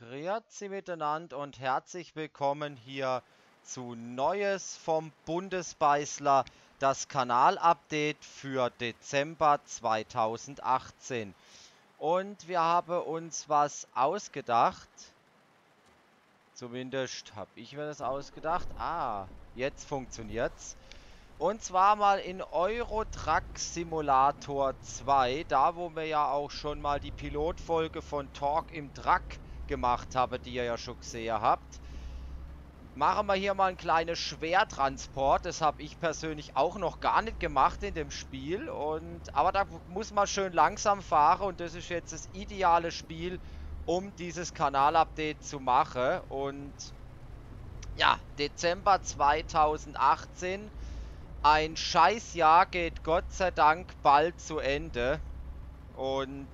Grüezi miteinander und herzlich willkommen hier zu Neues vom Bundesbeißler, das Kanalupdate für Dezember 2018. Und wir haben uns was ausgedacht. Zumindest habe ich mir das ausgedacht. Ah, jetzt funktioniert's. Und zwar mal in Euro Truck Simulator 2, da wo wir ja auch schon mal die Pilotfolge von Talk im Truck gemacht haben, die ihr ja schon gesehen habt. Machen wir hier mal einen kleinen Schwertransport. Das habe ich persönlich auch noch gar nicht gemacht in dem Spiel. Und, aber da muss man schön langsam fahren und das ist jetzt das ideale Spiel, um dieses Kanalupdate zu machen. Und ja, Dezember 2018 ein Scheißjahr geht Gott sei Dank bald zu Ende. Und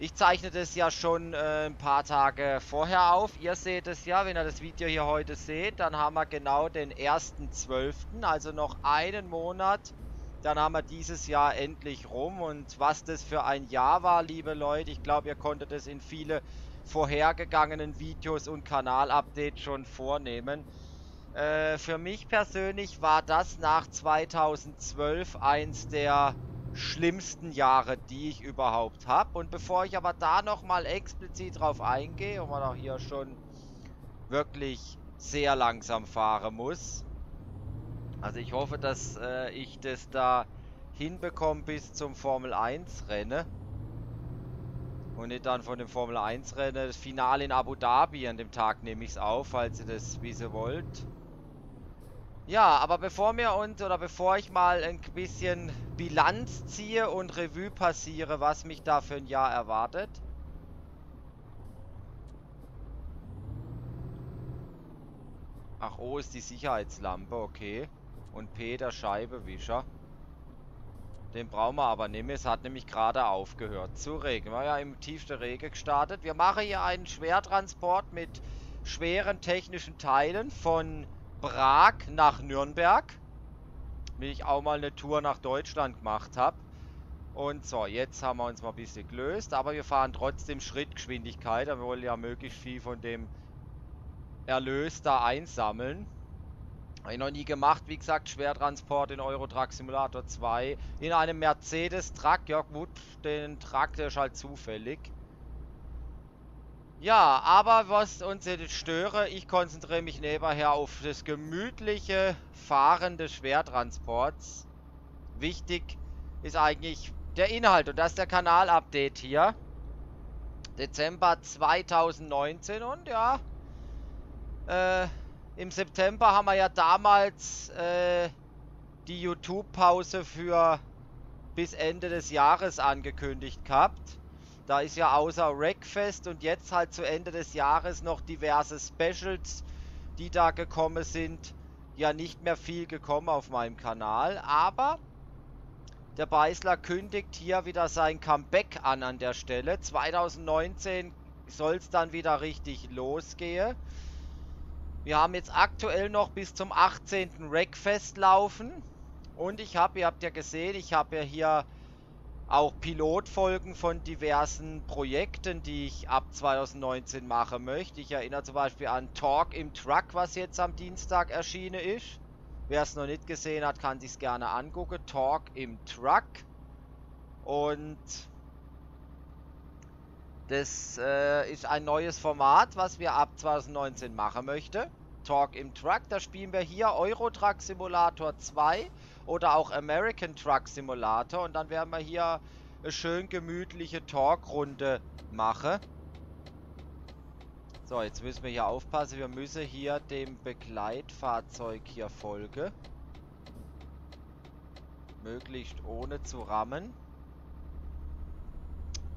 ich zeichne das ja schon äh, ein paar Tage vorher auf. Ihr seht es ja, wenn ihr das Video hier heute seht, dann haben wir genau den 1.12., also noch einen Monat. Dann haben wir dieses Jahr endlich rum. Und was das für ein Jahr war, liebe Leute, ich glaube, ihr konntet es in viele vorhergegangenen Videos und Kanalupdates schon vornehmen. Äh, für mich persönlich war das nach 2012 eins der schlimmsten Jahre, die ich überhaupt habe. Und bevor ich aber da nochmal explizit drauf eingehe und man auch hier schon wirklich sehr langsam fahren muss. Also ich hoffe, dass äh, ich das da hinbekomme bis zum Formel 1 Rennen. Und nicht dann von dem Formel 1 Rennen. Das Finale in Abu Dhabi an dem Tag nehme ich es auf, falls ihr das wissen wollt. Ja, aber bevor wir uns oder bevor ich mal ein bisschen Bilanz ziehe und Revue passiere, was mich da für ein Jahr erwartet. Ach, O ist die Sicherheitslampe, okay. Und P der Scheibewischer. Den brauchen wir aber nicht mehr. Es hat nämlich gerade aufgehört zu regnen. Wir haben ja im tiefsten Regen gestartet. Wir machen hier einen Schwertransport mit schweren technischen Teilen von Prag nach Nürnberg. Wie ich auch mal eine Tour nach Deutschland gemacht habe. Und so, jetzt haben wir uns mal ein bisschen gelöst. Aber wir fahren trotzdem Schrittgeschwindigkeit. Wir wollen ja möglichst viel von dem Erlös da einsammeln. Habe ich noch nie gemacht. Wie gesagt, Schwertransport in Eurotruck Simulator 2. In einem Mercedes Truck. Ja gut, den Truck, der ist halt zufällig. Ja, aber was uns jetzt störe, ich konzentriere mich nebenher auf das gemütliche Fahren des Schwertransports. Wichtig ist eigentlich der Inhalt und das ist der Kanal-Update hier. Dezember 2019 und ja, äh, im September haben wir ja damals äh, die YouTube-Pause für bis Ende des Jahres angekündigt gehabt. Da ist ja außer Wreckfest und jetzt halt zu Ende des Jahres noch diverse Specials, die da gekommen sind. Ja, nicht mehr viel gekommen auf meinem Kanal, aber der Beißler kündigt hier wieder sein Comeback an an der Stelle. 2019 soll es dann wieder richtig losgehen. Wir haben jetzt aktuell noch bis zum 18. Wreckfest laufen. Und ich habe, ihr habt ja gesehen, ich habe ja hier auch Pilotfolgen von diversen Projekten, die ich ab 2019 machen möchte. Ich erinnere zum Beispiel an Talk im Truck, was jetzt am Dienstag erschienen ist. Wer es noch nicht gesehen hat, kann sich gerne angucken. Talk im Truck. Und das äh, ist ein neues Format, was wir ab 2019 machen möchten. Talk im Truck, da spielen wir hier Euro Truck Simulator 2 oder auch American Truck Simulator. Und dann werden wir hier eine schön gemütliche Talkrunde machen. So, jetzt müssen wir hier aufpassen. Wir müssen hier dem Begleitfahrzeug hier folgen. Möglichst ohne zu rammen.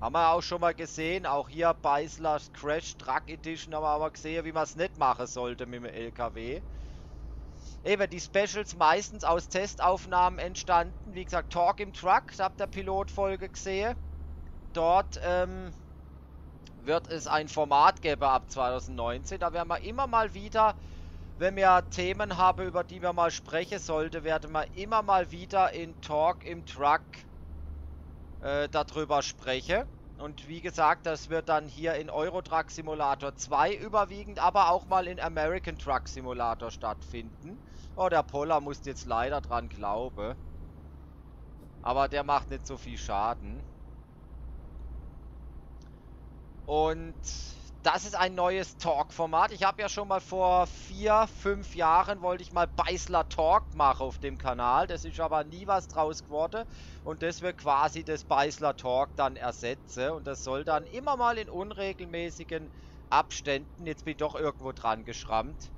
Haben wir auch schon mal gesehen. Auch hier Beislers Crash Truck Edition haben wir aber gesehen, wie man es nicht machen sollte mit dem LKW. Eben, die Specials meistens aus Testaufnahmen entstanden. Wie gesagt, Talk im Truck, da habt ihr Pilotfolge gesehen. Dort ähm, wird es ein Format geben ab 2019. Da werden wir immer mal wieder, wenn wir Themen haben, über die wir mal sprechen sollten, werden wir immer mal wieder in Talk im Truck äh, darüber sprechen. Und wie gesagt, das wird dann hier in Euro Truck Simulator 2 überwiegend, aber auch mal in American Truck Simulator stattfinden. Oh, der Poller muss jetzt leider dran glauben. Aber der macht nicht so viel Schaden. Und das ist ein neues Talk-Format. Ich habe ja schon mal vor vier, fünf Jahren wollte ich mal Beißler Talk machen auf dem Kanal. Das ist aber nie was draus geworden. Und das wird quasi das Beißler Talk dann ersetzen. Und das soll dann immer mal in unregelmäßigen Abständen, jetzt bin ich doch irgendwo dran geschrammt,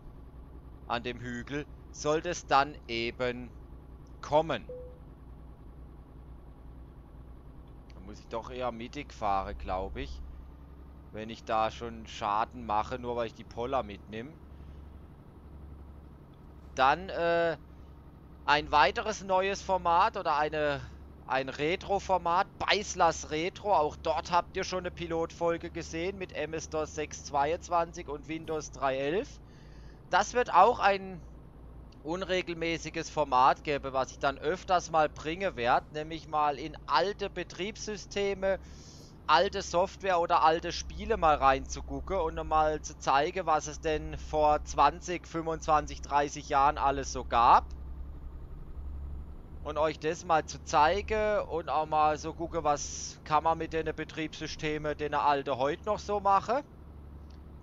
an dem Hügel, soll das dann eben kommen. Da muss ich doch eher mittig fahren, glaube ich. Wenn ich da schon Schaden mache, nur weil ich die Poller mitnehme. Dann äh, ein weiteres neues Format oder eine, ein Retro-Format, Beißlers Retro. Auch dort habt ihr schon eine Pilotfolge gesehen mit MS-DOS 6.22 und Windows 3.11. Das wird auch ein unregelmäßiges Format geben, was ich dann öfters mal bringen werde, nämlich mal in alte Betriebssysteme alte Software oder alte Spiele mal reinzugucken und mal zu zeigen, was es denn vor 20, 25, 30 Jahren alles so gab. Und euch das mal zu zeigen und auch mal so gucken, was kann man mit den Betriebssystemen, den alte heute noch so machen.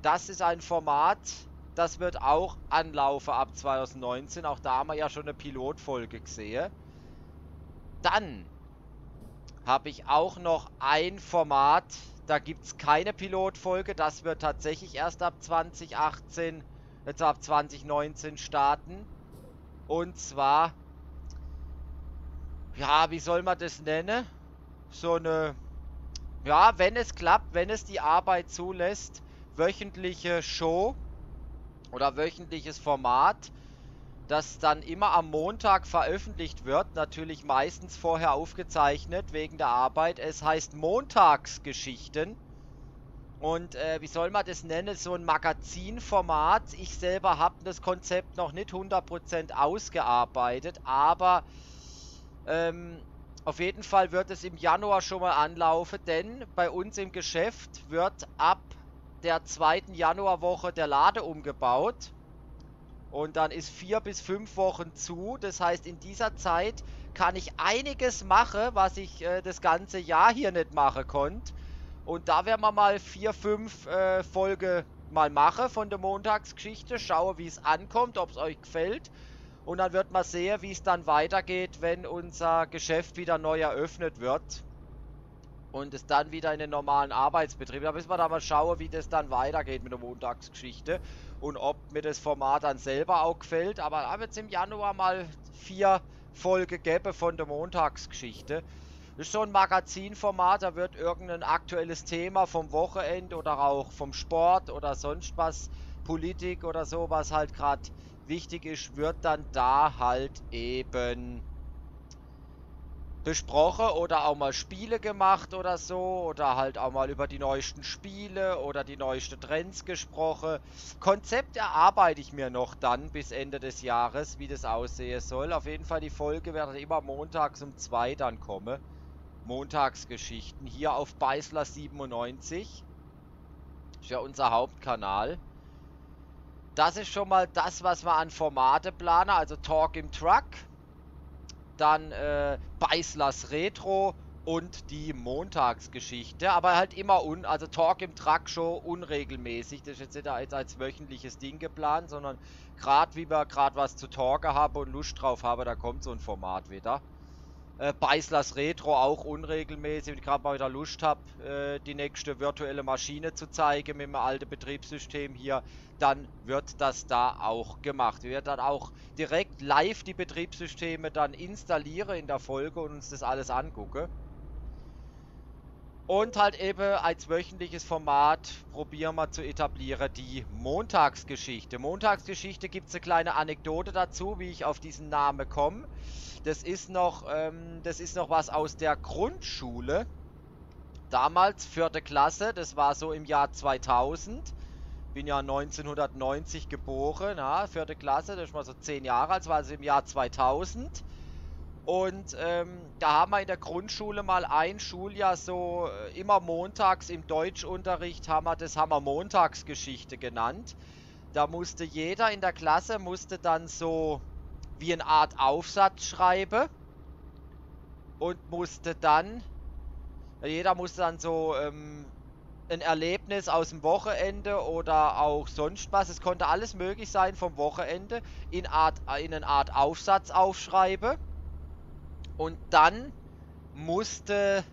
Das ist ein Format, das wird auch anlaufen ab 2019. Auch da haben wir ja schon eine Pilotfolge gesehen. Dann habe ich auch noch ein Format. Da gibt es keine Pilotfolge. Das wird tatsächlich erst ab 2018, jetzt ab 2019 starten. Und zwar, ja, wie soll man das nennen? So eine, ja, wenn es klappt, wenn es die Arbeit zulässt, wöchentliche Show oder wöchentliches Format das dann immer am Montag veröffentlicht wird, natürlich meistens vorher aufgezeichnet wegen der Arbeit. Es heißt Montagsgeschichten. Und äh, wie soll man das nennen? So ein Magazinformat. Ich selber habe das Konzept noch nicht 100% ausgearbeitet, aber ähm, auf jeden Fall wird es im Januar schon mal anlaufen, denn bei uns im Geschäft wird ab der zweiten Januarwoche der Lade umgebaut. Und dann ist vier bis fünf Wochen zu. Das heißt, in dieser Zeit kann ich einiges machen, was ich äh, das ganze Jahr hier nicht machen konnte. Und da werden wir mal vier, fünf äh, Folge mal machen von der Montagsgeschichte. Schaue, wie es ankommt, ob es euch gefällt. Und dann wird man sehen, wie es dann weitergeht, wenn unser Geschäft wieder neu eröffnet wird und es dann wieder in den normalen Arbeitsbetrieb. Da müssen wir da mal schauen, wie das dann weitergeht mit der Montagsgeschichte und ob mir das Format dann selber auch gefällt. Aber da wird es im Januar mal vier Folgen geben von der Montagsgeschichte. Ist so ein Magazinformat, da wird irgendein aktuelles Thema vom Wochenende oder auch vom Sport oder sonst was, Politik oder so, was halt gerade wichtig ist, wird dann da halt eben besprochen oder auch mal Spiele gemacht oder so oder halt auch mal über die neuesten Spiele oder die neuesten Trends gesprochen. Konzept erarbeite ich mir noch dann bis Ende des Jahres, wie das aussehen soll. Auf jeden Fall die Folge wird immer montags um 2 dann kommen. Montagsgeschichten hier auf Beißler 97. Ist ja unser Hauptkanal. Das ist schon mal das, was wir an Formate planen, also Talk im Truck dann äh, Beißlers Retro und die Montagsgeschichte, aber halt immer un, also Talk im Truck Show unregelmäßig. Das ist jetzt nicht als, als wöchentliches Ding geplant, sondern gerade wie wir gerade was zu talken haben und Lust drauf haben, da kommt so ein Format wieder. Äh, Beißlers Retro auch unregelmäßig, wenn ich gerade mal wieder Lust habe, äh, die nächste virtuelle Maschine zu zeigen mit dem alten Betriebssystem hier, dann wird das da auch gemacht. Wir werden dann auch direkt live die Betriebssysteme dann installieren in der Folge und uns das alles angucken. Und halt eben als wöchentliches Format probieren wir zu etablieren die Montagsgeschichte. Montagsgeschichte gibt es eine kleine Anekdote dazu, wie ich auf diesen Namen komme. Das ist noch, ähm, das ist noch was aus der Grundschule. Damals, vierte Klasse, das war so im Jahr 2000. Bin ja 1990 geboren, ja, vierte Klasse, das ist mal so zehn Jahre alt, war also im Jahr 2000. Und ähm, da haben wir in der Grundschule mal ein Schuljahr so äh, immer montags im Deutschunterricht haben wir das haben wir Montagsgeschichte genannt. Da musste jeder in der Klasse musste dann so wie eine Art Aufsatz schreiben und musste dann jeder musste dann so ähm, ein Erlebnis aus dem Wochenende oder auch sonst was. Es konnte alles möglich sein vom Wochenende in, Art, in eine Art Aufsatz aufschreiben. Und dann musste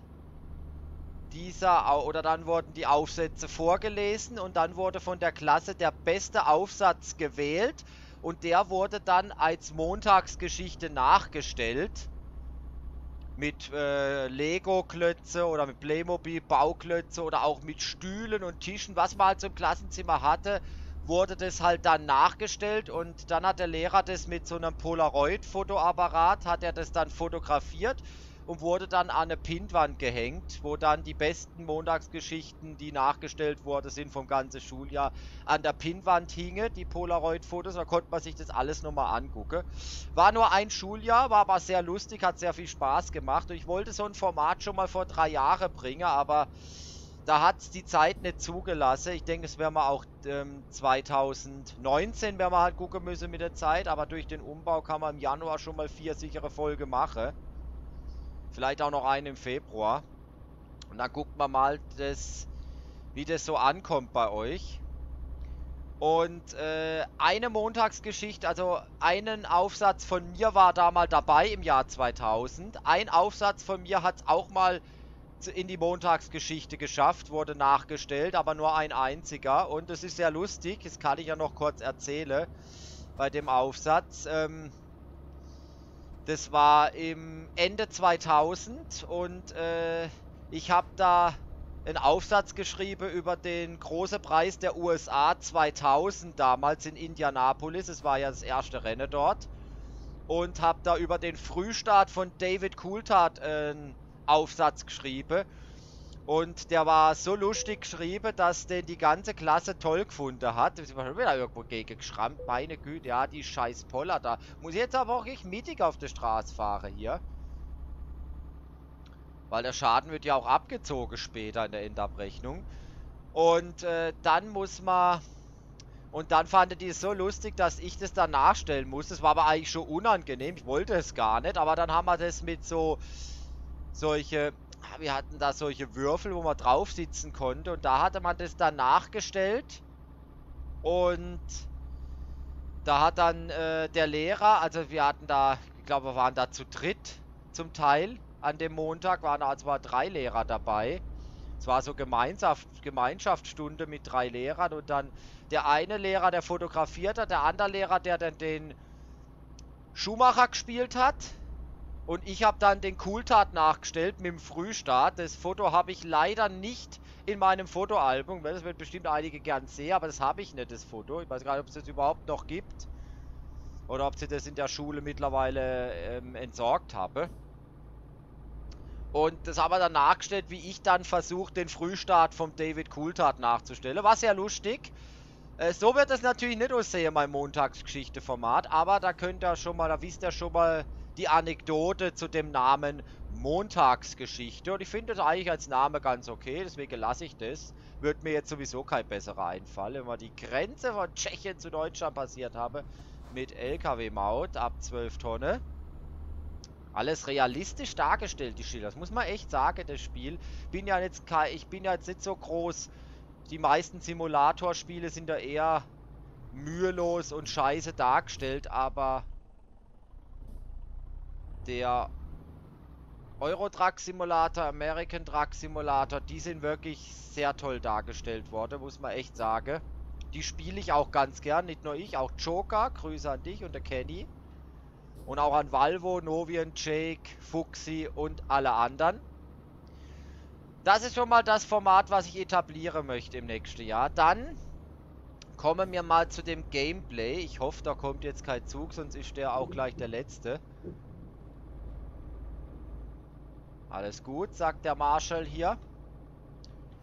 dieser oder dann wurden die Aufsätze vorgelesen und dann wurde von der Klasse der beste Aufsatz gewählt und der wurde dann als Montagsgeschichte nachgestellt mit äh, Lego-Klötze oder mit Playmobil-Bauklötze oder auch mit Stühlen und Tischen, was man halt so im Klassenzimmer hatte, wurde das halt dann nachgestellt und dann hat der Lehrer das mit so einem Polaroid-Fotoapparat, hat er das dann fotografiert und wurde dann an eine Pintwand gehängt, wo dann die besten Montagsgeschichten, die nachgestellt worden sind vom ganzen Schuljahr, an der Pinnwand hingen, die Polaroid-Fotos. Da konnte man sich das alles nochmal angucken. War nur ein Schuljahr, war aber sehr lustig, hat sehr viel Spaß gemacht. Und ich wollte so ein Format schon mal vor drei Jahren bringen, aber da hat es die Zeit nicht zugelassen. Ich denke, es werden wir auch ähm, 2019 werden wir halt gucken müssen mit der Zeit, aber durch den Umbau kann man im Januar schon mal vier sichere Folge machen. Vielleicht auch noch einen im Februar. Und dann guckt man mal, das, wie das so ankommt bei euch. Und äh, eine Montagsgeschichte, also einen Aufsatz von mir war da mal dabei im Jahr 2000. Ein Aufsatz von mir hat es auch mal in die Montagsgeschichte geschafft, wurde nachgestellt, aber nur ein einziger. Und es ist sehr lustig, das kann ich ja noch kurz erzählen bei dem Aufsatz. Ähm, das war im Ende 2000 und äh, ich habe da einen Aufsatz geschrieben über den großen Preis der USA 2000 damals in Indianapolis. Es war ja das erste Rennen dort. Und habe da über den Frühstart von David Coulthard einen Aufsatz geschrieben. Und der war so lustig geschrieben, dass den die ganze Klasse toll gefunden hat. Ich war schon wieder irgendwo gegen geschrammt. Meine Güte, ja, die scheiß Poller da. Muss ich jetzt aber auch nicht mittig auf der Straße fahren hier. Weil der Schaden wird ja auch abgezogen später in der Endabrechnung. Und äh, dann muss man... Und dann fand die es so lustig, dass ich das dann nachstellen muss. Das war aber eigentlich schon unangenehm. Ich wollte es gar nicht. Aber dann haben wir das mit so... Solche wir hatten da solche Würfel, wo man drauf sitzen konnte. Und da hatte man das dann nachgestellt. Und da hat dann äh, der Lehrer, also wir hatten da, ich glaube wir waren da zu dritt zum Teil an dem Montag, waren also war drei Lehrer dabei. Es war so Gemeinschaft, Gemeinschaftsstunde mit drei Lehrern. Und dann der eine Lehrer, der fotografiert hat, der andere Lehrer, der dann den Schumacher gespielt hat und ich habe dann den Cooltat nachgestellt mit dem Frühstart. Das Foto habe ich leider nicht in meinem Fotoalbum. Das wird bestimmt einige gern sehen, aber das habe ich nicht, das Foto. Ich weiß gar nicht, ob es das überhaupt noch gibt. Oder ob sie das in der Schule mittlerweile ähm, entsorgt habe. Und das haben wir dann nachgestellt, wie ich dann versuche, den Frühstart vom David Coulthard nachzustellen. War sehr lustig. Äh, so wird das natürlich nicht aussehen, mein Montagsgeschichte-Format. Aber da könnt ihr schon mal, da wisst ihr schon mal, die Anekdote zu dem Namen Montagsgeschichte. Und ich finde das eigentlich als Name ganz okay, deswegen lasse ich das. Wird mir jetzt sowieso kein besserer einfallen, wenn wir die Grenze von Tschechien zu Deutschland passiert habe. Mit LKW-Maut ab 12 Tonnen. Alles realistisch dargestellt, die Schilder. Das muss man echt sagen, das Spiel. Bin ja jetzt ich bin ja jetzt nicht so groß. Die meisten Simulatorspiele sind ja eher mühelos und scheiße dargestellt, aber der Euro Truck Simulator, American Truck Simulator, die sind wirklich sehr toll dargestellt worden, muss man echt sagen. Die spiele ich auch ganz gern, nicht nur ich, auch Joker, Grüße an dich und der Kenny. Und auch an Valvo, Novien, Jake, Fuxi und alle anderen. Das ist schon mal das Format, was ich etablieren möchte im nächsten Jahr. Dann kommen wir mal zu dem Gameplay. Ich hoffe, da kommt jetzt kein Zug, sonst ist der auch gleich der letzte. Alles gut, sagt der Marshall hier.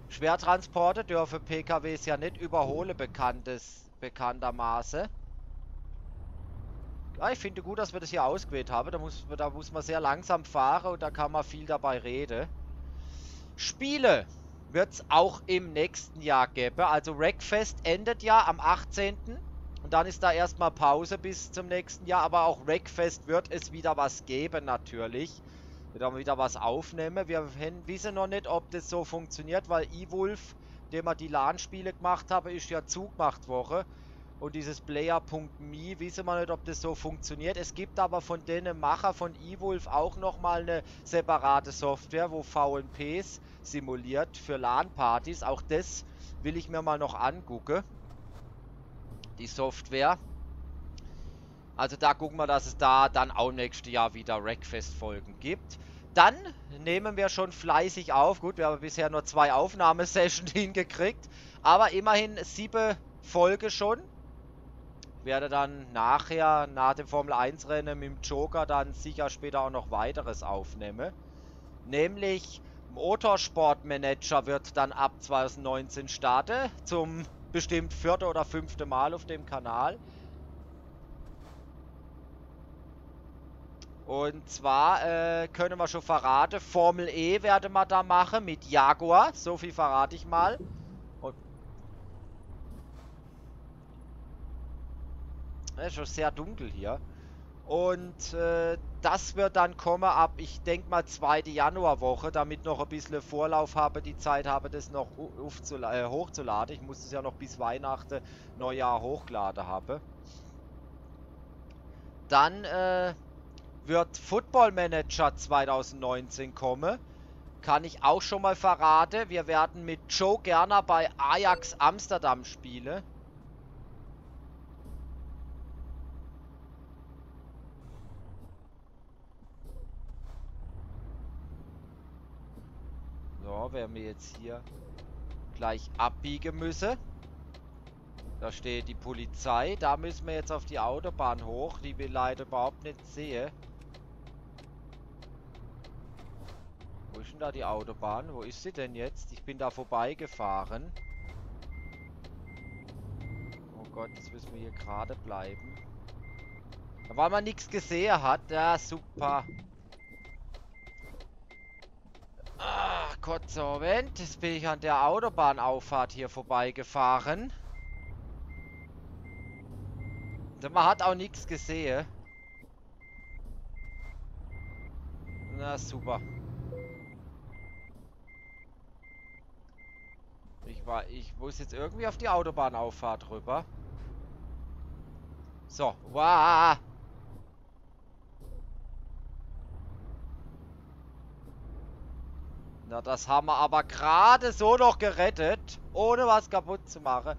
Schwertransporte dürfen PKWs ja nicht überholen, bekanntes, bekanntermaßen. Ja, ich finde gut, dass wir das hier ausgewählt haben. Da muss, da muss man sehr langsam fahren und da kann man viel dabei reden. Spiele wird es auch im nächsten Jahr geben. Also Wreckfest endet ja am 18. Und dann ist da erstmal Pause bis zum nächsten Jahr. Aber auch Wreckfest wird es wieder was geben natürlich. Auch wieder was aufnehmen. Wir wissen noch nicht, ob das so funktioniert, weil E-Wolf, dem wir die LAN-Spiele gemacht haben, ist ja zugemacht worden. Und dieses Player.me, wissen wir nicht, ob das so funktioniert. Es gibt aber von den Macher von eWolf auch nochmal eine separate Software, wo VNPs simuliert für LAN-Partys. Auch das will ich mir mal noch angucken. Die Software. Also da gucken wir, dass es da dann auch nächstes Jahr wieder Wreckfest-Folgen gibt. Dann nehmen wir schon fleißig auf. Gut, wir haben bisher nur zwei Aufnahmesessions hingekriegt. Aber immerhin sieben Folge schon werde dann nachher, nach dem Formel 1 Rennen mit dem Joker, dann sicher später auch noch weiteres aufnehmen. Nämlich Motorsportmanager wird dann ab 2019 starten, zum bestimmt vierte oder fünfte Mal auf dem Kanal. Und zwar äh, können wir schon verraten, Formel E werde wir da machen mit Jaguar, so viel verrate ich mal. Es ist schon sehr dunkel hier. Und äh, das wird dann kommen ab, ich denke mal, zweite Januarwoche, damit noch ein bisschen Vorlauf habe, die Zeit habe, das noch äh, hochzuladen. Ich muss es ja noch bis Weihnachten, Neujahr hochladen habe. Dann äh, wird Football Manager 2019 kommen. Kann ich auch schon mal verraten. Wir werden mit Joe Gerner bei Ajax Amsterdam spielen. So, werden wir jetzt hier gleich abbiegen müssen. Da steht die Polizei. Da müssen wir jetzt auf die Autobahn hoch, die wir leider überhaupt nicht sehen. Ist denn da die Autobahn? Wo ist sie denn jetzt? Ich bin da vorbeigefahren. Oh Gott, jetzt müssen wir hier gerade bleiben. Weil man nichts gesehen hat. Ja, super. Ach Gott, so, Moment. Jetzt bin ich an der Autobahnauffahrt hier vorbeigefahren. Man hat auch nichts gesehen. Na, super. Ich war, ich muss jetzt irgendwie auf die Autobahnauffahrt rüber. So, wow. Na, das haben wir aber gerade so noch gerettet, ohne was kaputt zu machen.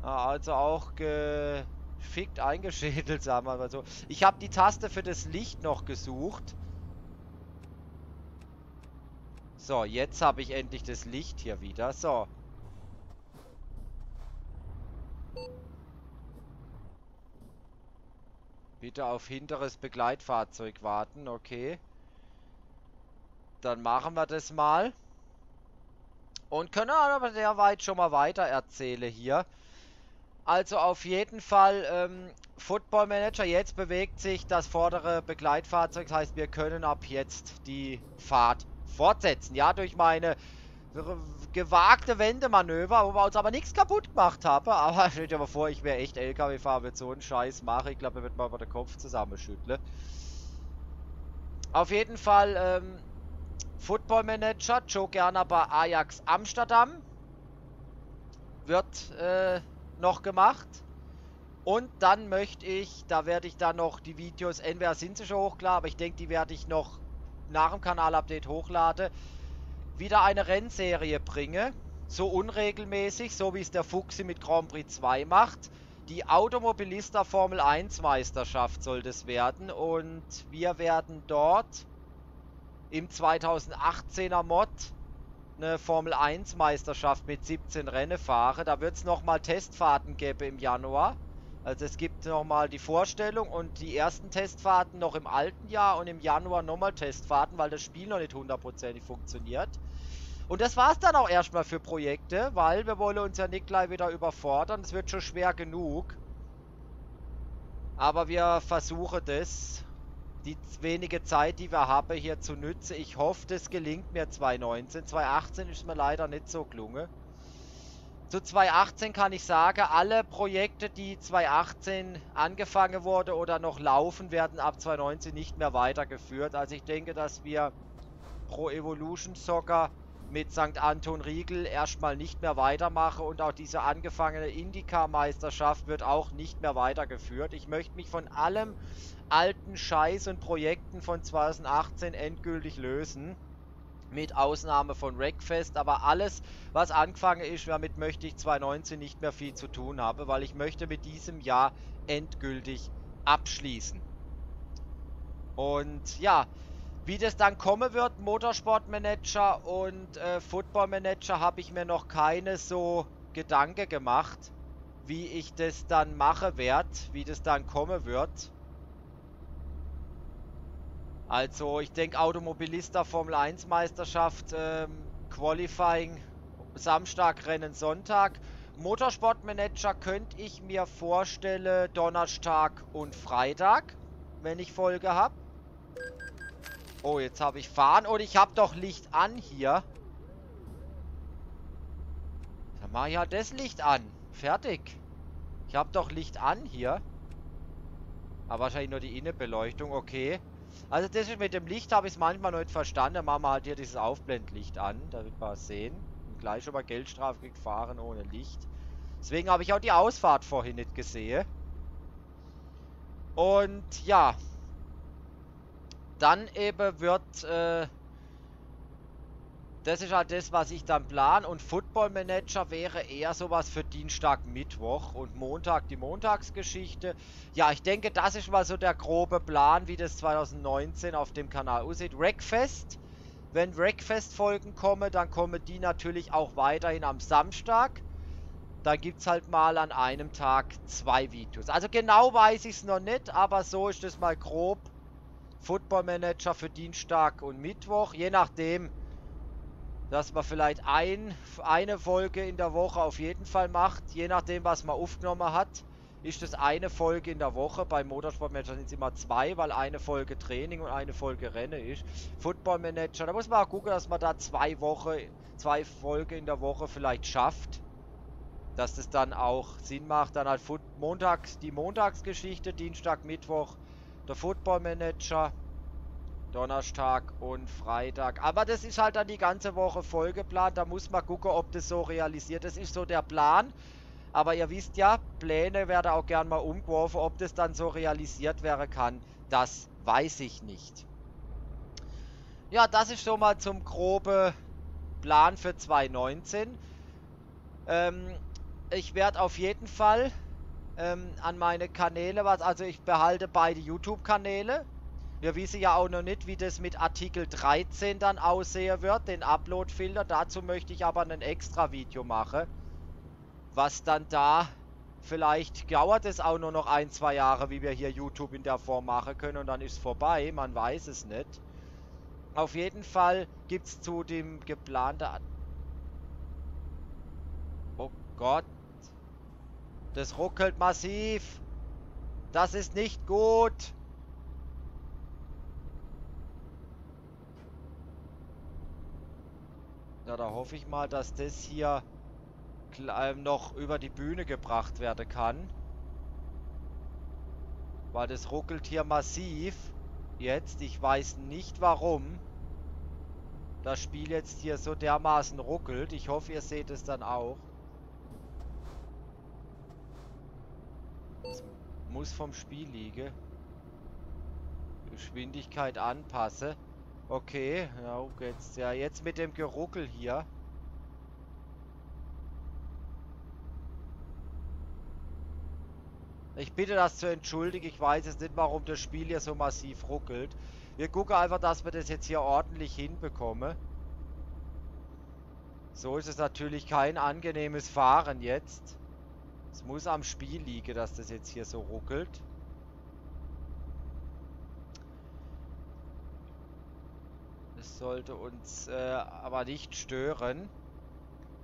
Also auch gefickt eingeschädelt, sagen wir mal so. Ich habe die Taste für das Licht noch gesucht. So, jetzt habe ich endlich das Licht hier wieder. So. Bitte auf hinteres Begleitfahrzeug warten, okay. Dann machen wir das mal. Und können aber derweit schon mal weiter erzählen hier. Also auf jeden Fall ähm, Football Manager. Jetzt bewegt sich das vordere Begleitfahrzeug. Das heißt, wir können ab jetzt die Fahrt fortsetzen. Ja, durch meine gewagte Wendemanöver, wo wir uns aber nichts kaputt gemacht haben. Aber stellt dir mal vor, ich wäre echt LKW-Fahrer mit so einen Scheiß mache. Ich glaube, er wird mal über den Kopf zusammenschütteln. Auf jeden Fall ähm, Football Manager, Joe Gerner bei Ajax Amsterdam. Wird äh, noch gemacht. Und dann möchte ich, da werde ich dann noch die Videos, entweder sind sie schon hochgeladen, aber ich denke, die werde ich noch nach dem Kanalupdate hochladen, wieder eine Rennserie bringe. So unregelmäßig, so wie es der Fuchsi mit Grand Prix 2 macht. Die Automobilista Formel 1 Meisterschaft soll das werden und wir werden dort im 2018er Mod eine Formel 1 Meisterschaft mit 17 Rennen fahre. Da wird es nochmal Testfahrten geben im Januar. Also es gibt nochmal die Vorstellung und die ersten Testfahrten noch im alten Jahr und im Januar nochmal Testfahrten, weil das Spiel noch nicht hundertprozentig funktioniert. Und das war es dann auch erstmal für Projekte, weil wir wollen uns ja nicht gleich wieder überfordern. Es wird schon schwer genug. Aber wir versuchen das. Die wenige Zeit, die wir haben, hier zu nützen. Ich hoffe, das gelingt mir 2019. 2018 ist mir leider nicht so gelungen. Zu 2018 kann ich sagen, alle Projekte, die 2018 angefangen wurde oder noch laufen, werden ab 2019 nicht mehr weitergeführt. Also ich denke, dass wir Pro Evolution Soccer mit St. Anton Riegel erstmal nicht mehr weitermache und auch diese angefangene Indycar-Meisterschaft wird auch nicht mehr weitergeführt. Ich möchte mich von allem alten Scheiß und Projekten von 2018 endgültig lösen. Mit Ausnahme von Wreckfest, aber alles, was angefangen ist, damit möchte ich 2019 nicht mehr viel zu tun haben, weil ich möchte mit diesem Jahr endgültig abschließen. Und ja, wie das dann kommen wird, Motorsportmanager und äh, Footballmanager, habe ich mir noch keine so Gedanke gemacht, wie ich das dann mache werde, wie das dann kommen wird. Also ich denke Automobilista Formel 1 Meisterschaft, ähm, Qualifying, Samstag, Rennen, Sonntag. Motorsportmanager könnte ich mir vorstellen Donnerstag und Freitag, wenn ich Folge habe. Oh, jetzt habe ich fahren und ich habe doch Licht an hier. Dann mache ich halt das Licht an. Fertig. Ich habe doch Licht an hier. Aber wahrscheinlich nur die Innenbeleuchtung, okay. Also das ist mit dem Licht habe ich es manchmal nicht verstanden. Dann machen wir halt hier dieses Aufblendlicht an, damit wir es sehen. Und gleich schon mal Geldstrafe gekriegt, fahren ohne Licht. Deswegen habe ich auch die Ausfahrt vorhin nicht gesehen. Und ja, dann eben wird, äh, das ist halt das, was ich dann plan. Und Football Manager wäre eher sowas für Dienstag, Mittwoch und Montag die Montagsgeschichte. Ja, ich denke, das ist mal so der grobe Plan, wie das 2019 auf dem Kanal aussieht. Wreckfest. Wenn Wreckfest-Folgen kommen, dann kommen die natürlich auch weiterhin am Samstag. Dann gibt es halt mal an einem Tag zwei Videos. Also genau weiß ich es noch nicht, aber so ist es mal grob Football Manager für Dienstag und Mittwoch. Je nachdem, dass man vielleicht ein, eine Folge in der Woche auf jeden Fall macht. Je nachdem, was man aufgenommen hat, ist das eine Folge in der Woche. Beim Motorsport Manager sind es immer zwei, weil eine Folge Training und eine Folge Rennen ist. Football Manager, da muss man auch gucken, dass man da zwei Woche, zwei Folge in der Woche vielleicht schafft. Dass das dann auch Sinn macht. Dann halt Montags, die Montagsgeschichte, Dienstag, Mittwoch der Football Manager. Donnerstag und Freitag. Aber das ist halt dann die ganze Woche vollgeplant. Da muss man gucken, ob das so realisiert. Das ist so der Plan. Aber ihr wisst ja, Pläne werden auch gern mal umgeworfen. Ob das dann so realisiert werden kann, das weiß ich nicht. Ja, das ist schon mal zum groben Plan für 2019. Ähm, ich werde auf jeden Fall ähm, an meine Kanäle was. Also ich behalte beide YouTube-Kanäle. Wir wissen ja auch noch nicht, wie das mit Artikel 13 dann aussehen wird, den Upload-Filter. Dazu möchte ich aber ein extra Video machen. Was dann da, vielleicht dauert es auch nur noch ein, zwei Jahre, wie wir hier YouTube in der Form machen können und dann ist es vorbei, man weiß es nicht. Auf jeden Fall gibt es zu dem geplanten... Oh Gott, das ruckelt massiv. Das ist nicht gut. Ja, da hoffe ich mal, dass das hier ähm, noch über die Bühne gebracht werden kann. Weil das ruckelt hier massiv. Jetzt, ich weiß nicht warum. Das Spiel jetzt hier so dermaßen ruckelt. Ich hoffe, ihr seht es dann auch. muss vom Spiel liegen. Geschwindigkeit anpasse. Okay, ja, jetzt, ja, jetzt mit dem Geruckel hier. Ich bitte das zu entschuldigen. Ich weiß jetzt nicht, warum das Spiel hier so massiv ruckelt. Wir gucken einfach, dass wir das jetzt hier ordentlich hinbekommen. So ist es natürlich kein angenehmes Fahren jetzt. Es muss am Spiel liegen, dass das jetzt hier so ruckelt. Sollte uns äh, aber nicht stören.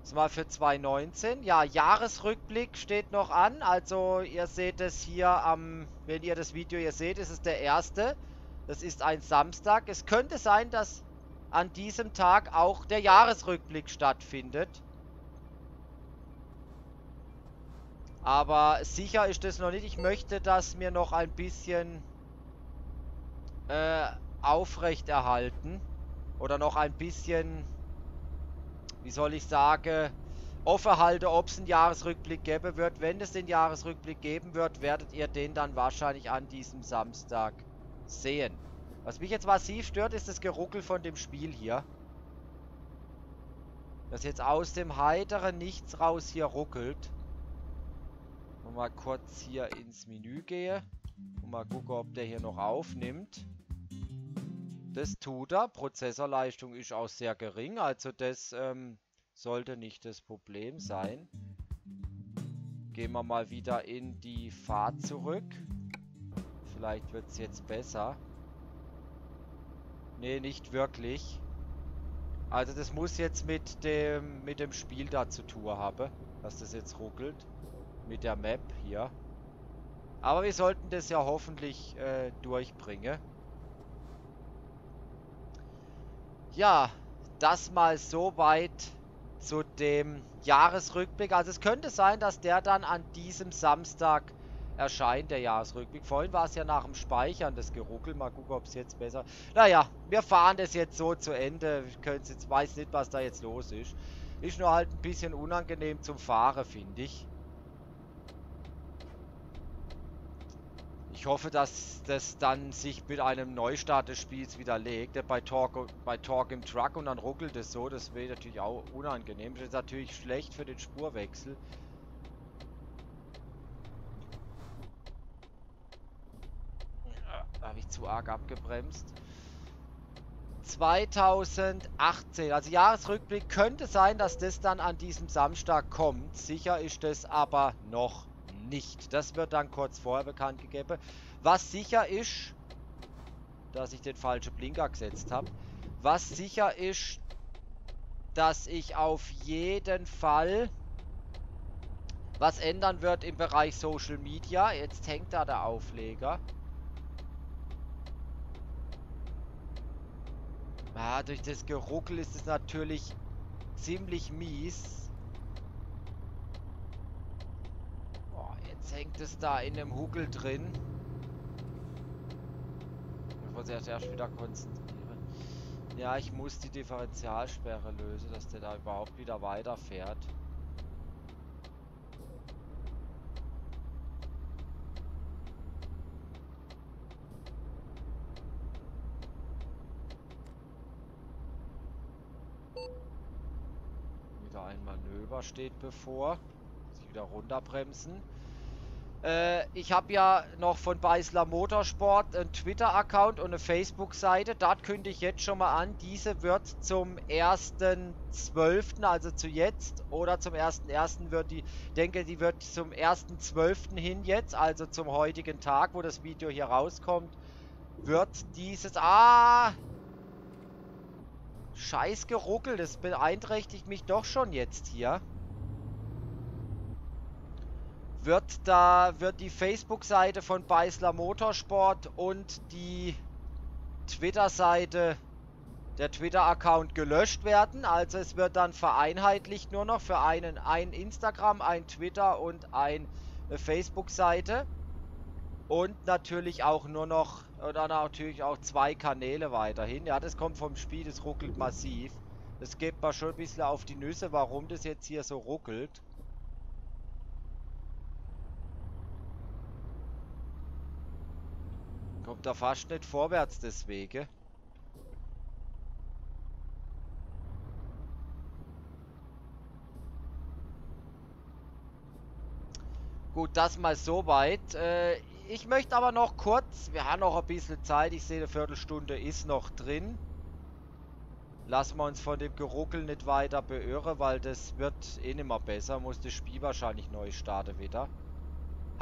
Das mal für 2019. Ja, Jahresrückblick steht noch an. Also ihr seht es hier am, wenn ihr das Video hier seht, ist es der erste. Das ist ein Samstag. Es könnte sein, dass an diesem Tag auch der Jahresrückblick stattfindet. Aber sicher ist das noch nicht. Ich möchte das mir noch ein bisschen äh, aufrechterhalten. Oder noch ein bisschen wie soll ich sagen, offen halte, ob es einen Jahresrückblick geben wird. Wenn es den Jahresrückblick geben wird, werdet ihr den dann wahrscheinlich an diesem Samstag sehen. Was mich jetzt massiv stört, ist das Geruckel von dem Spiel hier. Das jetzt aus dem heiteren Nichts raus hier ruckelt. Und mal kurz hier ins Menü gehe. Und mal gucken, ob der hier noch aufnimmt. Das tut er. Prozessorleistung ist auch sehr gering, also das ähm, sollte nicht das Problem sein. Gehen wir mal wieder in die Fahrt zurück. Vielleicht wird es jetzt besser. Ne, nicht wirklich. Also das muss jetzt mit dem, mit dem Spiel da zu tun haben, dass das jetzt ruckelt. Mit der Map hier. Aber wir sollten das ja hoffentlich äh, durchbringen. Ja, das mal soweit zu dem Jahresrückblick. Also es könnte sein, dass der dann an diesem Samstag erscheint, der Jahresrückblick. Vorhin war es ja nach dem Speichern das Geruckel. Mal gucken, ob es jetzt besser... Naja, wir fahren das jetzt so zu Ende. Ich jetzt, weiß nicht, was da jetzt los ist. Ist nur halt ein bisschen unangenehm zum Fahren, finde ich. Ich hoffe, dass das dann sich mit einem Neustart des Spiels widerlegt. Bei Talk, bei Talk im Truck und dann ruckelt es so. Das wäre natürlich auch unangenehm. Das ist natürlich schlecht für den Spurwechsel. Da habe ich zu arg abgebremst. 2018, also Jahresrückblick könnte sein, dass das dann an diesem Samstag kommt. Sicher ist das aber noch nicht. Das wird dann kurz vorher bekannt gegeben. Was sicher ist, dass ich den falschen Blinker gesetzt habe. Was sicher ist, dass ich auf jeden Fall was ändern wird im Bereich Social Media. Jetzt hängt da der Aufleger. Ah, durch das Geruckel ist es natürlich ziemlich mies. Hängt es da in dem Huckel drin. Ich muss jetzt erst wieder konzentrieren. Ja, ich muss die Differentialsperre lösen, dass der da überhaupt wieder weiterfährt. Wieder ein Manöver steht bevor. Muss ich wieder runterbremsen. Äh, ich habe ja noch von Beisler Motorsport einen Twitter-Account und eine Facebook-Seite. Dort kündige ich jetzt schon mal an, diese wird zum 1.12., also zu jetzt, oder zum 1.1. wird die, denke, die wird zum 1.12. hin jetzt, also zum heutigen Tag, wo das Video hier rauskommt, wird dieses, ah, scheiß geruckelt, das beeinträchtigt mich doch schon jetzt hier wird da wird die Facebook-Seite von Beisler Motorsport und die Twitter-Seite, der Twitter-Account gelöscht werden. Also es wird dann vereinheitlicht nur noch für einen ein Instagram, ein Twitter und eine Facebook-Seite. Und natürlich auch nur noch, oder natürlich auch zwei Kanäle weiterhin. Ja, das kommt vom Spiel, das ruckelt massiv. Das geht mal schon ein bisschen auf die Nüsse, warum das jetzt hier so ruckelt. Kommt da fast nicht vorwärts deswegen. Gut, das mal soweit. Äh, ich möchte aber noch kurz, wir haben noch ein bisschen Zeit, ich sehe eine Viertelstunde ist noch drin. Lassen wir uns von dem Geruckel nicht weiter beirren, weil das wird eh nicht mehr besser. Muss das Spiel wahrscheinlich neu starten wieder.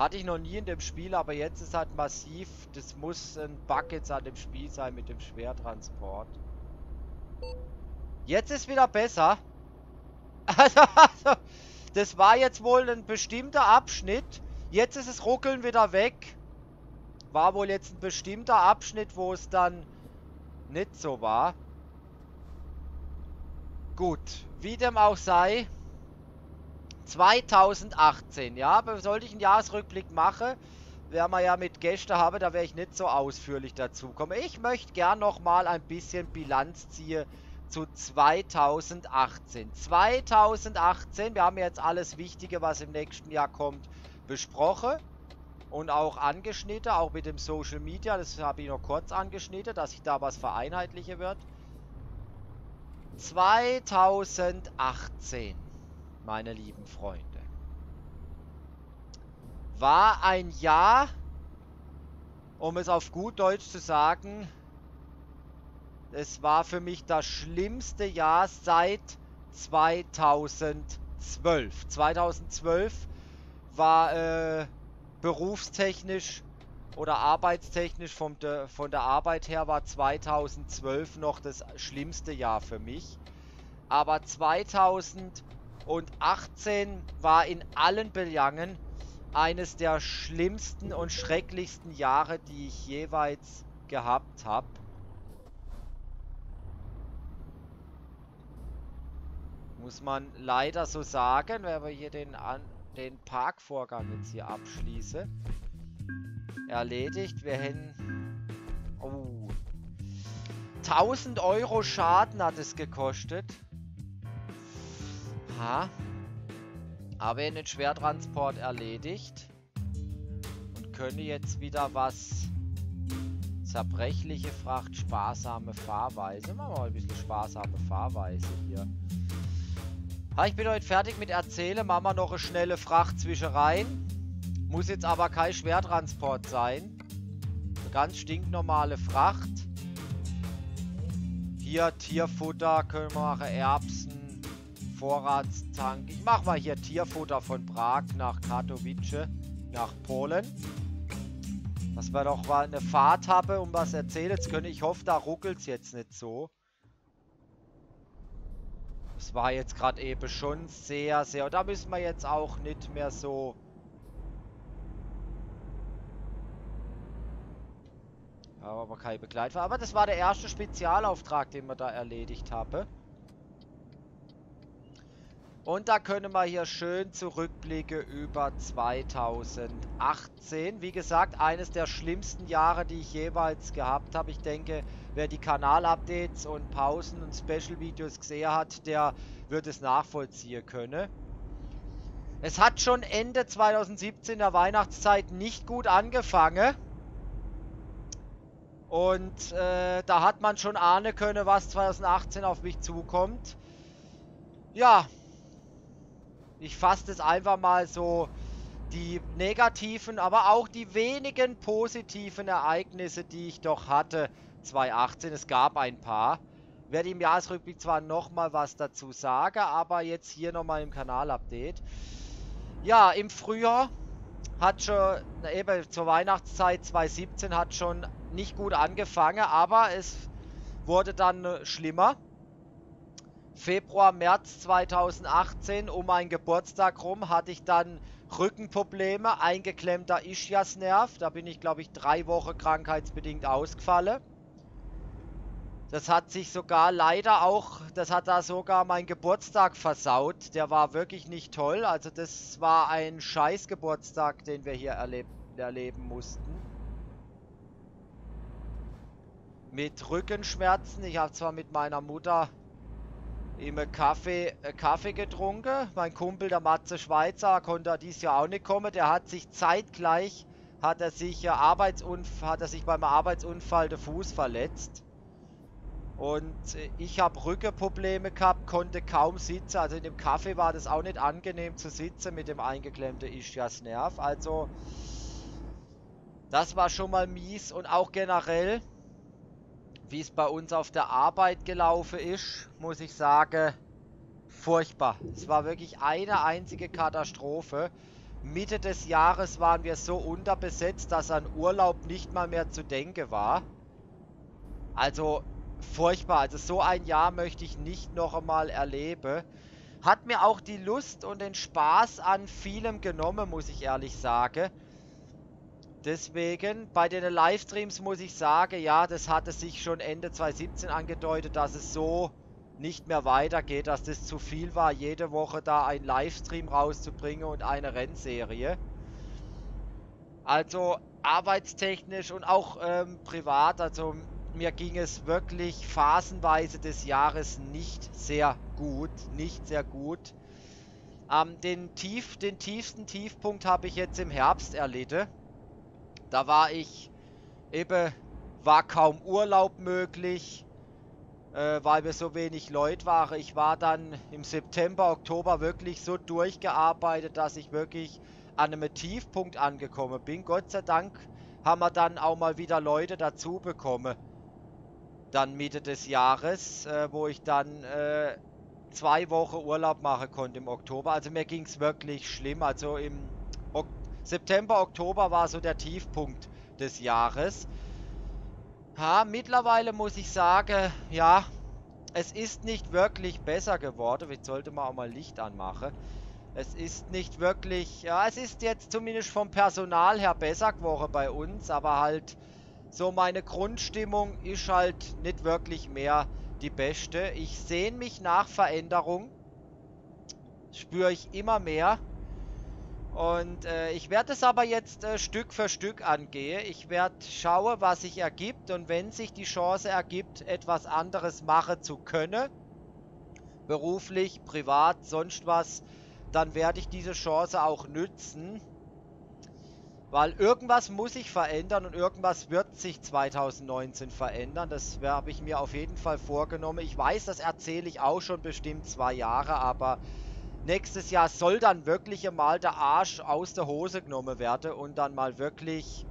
Hatte ich noch nie in dem Spiel, aber jetzt ist halt massiv. Das muss ein Bug jetzt an dem Spiel sein mit dem Schwertransport. Jetzt ist wieder besser. Also, also, das war jetzt wohl ein bestimmter Abschnitt. Jetzt ist es ruckeln wieder weg. War wohl jetzt ein bestimmter Abschnitt, wo es dann nicht so war. Gut, wie dem auch sei. 2018, ja, sollte ich einen Jahresrückblick machen, wer man ja mit Gästen habe, da wäre ich nicht so ausführlich dazu kommen. Ich möchte gern noch mal ein bisschen Bilanz ziehen zu 2018. 2018, wir haben jetzt alles Wichtige, was im nächsten Jahr kommt, besprochen und auch angeschnitten, auch mit dem Social Media, das habe ich noch kurz angeschnitten, dass sich da was vereinheitliche wird. 2018, meine lieben Freunde, war ein Jahr, um es auf gut Deutsch zu sagen, es war für mich das schlimmste Jahr seit 2012. 2012 war äh, berufstechnisch oder arbeitstechnisch vom de, von der Arbeit her war 2012 noch das schlimmste Jahr für mich. Aber 2018 war in allen Belangen eines der schlimmsten und schrecklichsten Jahre, die ich jeweils gehabt habe. Muss man leider so sagen, wenn wir hier den, an, den Parkvorgang jetzt hier abschließen. Erledigt. Wir hätten... Oh. 1000 Euro Schaden hat es gekostet. Ha. Aber in den Schwertransport erledigt. Und können jetzt wieder was... Zerbrechliche Fracht, sparsame Fahrweise. Machen wir mal ein bisschen sparsame Fahrweise hier. Ha, ich bin heute fertig mit Erzählen. Machen wir noch eine schnelle Fracht zwischerein. Muss jetzt aber kein Schwertransport sein. Eine ganz stinknormale Fracht. Hier Tierfutter können wir machen, Erbsen, Vorratstank. Ich mache mal hier Tierfutter von Prag nach Katowice, nach Polen. Dass wir doch mal eine Fahrt haben, um was erzählen zu können. Ich hoffe, da ruckelt es jetzt nicht so. Es war jetzt gerade eben schon sehr, sehr... Da müssen wir jetzt auch nicht mehr so Aber keine Begleitfahrer. Aber das war der erste Spezialauftrag, den wir da erledigt haben. Und da können wir hier schön zurückblicken über 2018. Wie gesagt, eines der schlimmsten Jahre, die ich jeweils gehabt habe. Ich denke, wer die Kanalupdates und Pausen und Special-Videos gesehen hat, der wird es nachvollziehen können. Es hat schon Ende 2017 der Weihnachtszeit nicht gut angefangen. Und äh, da hat man schon ahnen können, was 2018 auf mich zukommt. Ja, ich fasse es einfach mal so die negativen, aber auch die wenigen positiven Ereignisse, die ich doch hatte 2018. Es gab ein paar. Werde im Jahresrückblick zwar nochmal was dazu sagen, aber jetzt hier nochmal im Kanal-Update. Ja, im Frühjahr hat schon, eben zur Weihnachtszeit 2017 hat schon nicht gut angefangen, aber es wurde dann schlimmer. Februar, März 2018, um meinen Geburtstag rum, hatte ich dann Rückenprobleme, eingeklemmter Ischiasnerv. Da bin ich, glaube ich, drei Wochen krankheitsbedingt ausgefallen. Das hat sich sogar leider auch, das hat da sogar mein Geburtstag versaut. Der war wirklich nicht toll. Also das war ein scheiß Geburtstag, den wir hier erleb erleben mussten mit Rückenschmerzen. Ich habe zwar mit meiner Mutter immer Kaffee, äh, Kaffee getrunken. Mein Kumpel, der Matze Schweizer, konnte dieses Jahr auch nicht kommen. Der hat sich zeitgleich, hat er sich, Arbeitsunfall, hat er sich beim Arbeitsunfall den Fuß verletzt. Und äh, ich habe Rückenprobleme gehabt, konnte kaum sitzen. Also in dem Kaffee war das auch nicht angenehm zu sitzen mit dem eingeklemmten Ischias-Nerv. Also das war schon mal mies und auch generell wie es bei uns auf der Arbeit gelaufen ist, muss ich sagen, furchtbar. Es war wirklich eine einzige Katastrophe. Mitte des Jahres waren wir so unterbesetzt, dass an Urlaub nicht mal mehr zu denken war. Also furchtbar. Also so ein Jahr möchte ich nicht noch einmal erleben. hat mir auch die Lust und den Spaß an vielem genommen, muss ich ehrlich sagen. Deswegen, bei den Livestreams muss ich sagen, ja, das hatte sich schon Ende 2017 angedeutet, dass es so nicht mehr weitergeht, dass das zu viel war, jede Woche da ein Livestream rauszubringen und eine Rennserie. Also arbeitstechnisch und auch ähm, privat, also mir ging es wirklich phasenweise des Jahres nicht sehr gut, nicht sehr gut. Ähm, den, tief, den tiefsten Tiefpunkt habe ich jetzt im Herbst erlitten. Da war ich eben, war kaum Urlaub möglich, äh, weil wir so wenig Leute waren. Ich war dann im September, Oktober wirklich so durchgearbeitet, dass ich wirklich an einem Tiefpunkt angekommen bin. Gott sei Dank haben wir dann auch mal wieder Leute dazu bekommen. Dann Mitte des Jahres, äh, wo ich dann äh, zwei Wochen Urlaub machen konnte im Oktober. Also mir ging es wirklich schlimm. Also im September, Oktober war so der Tiefpunkt des Jahres. Ha, mittlerweile muss ich sagen, ja, es ist nicht wirklich besser geworden. Jetzt sollte man auch mal Licht anmachen. Es ist nicht wirklich, ja, es ist jetzt zumindest vom Personal her besser geworden bei uns, aber halt so meine Grundstimmung ist halt nicht wirklich mehr die beste. Ich sehne mich nach Veränderung, spüre ich immer mehr. Und äh, ich werde es aber jetzt äh, Stück für Stück angehen. Ich werde schauen, was sich ergibt und wenn sich die Chance ergibt, etwas anderes machen zu können, beruflich, privat, sonst was, dann werde ich diese Chance auch nützen. Weil irgendwas muss sich verändern und irgendwas wird sich 2019 verändern. Das habe ich mir auf jeden Fall vorgenommen. Ich weiß, das erzähle ich auch schon bestimmt zwei Jahre, aber nächstes Jahr soll dann wirklich einmal der Arsch aus der Hose genommen werden und dann mal wirklich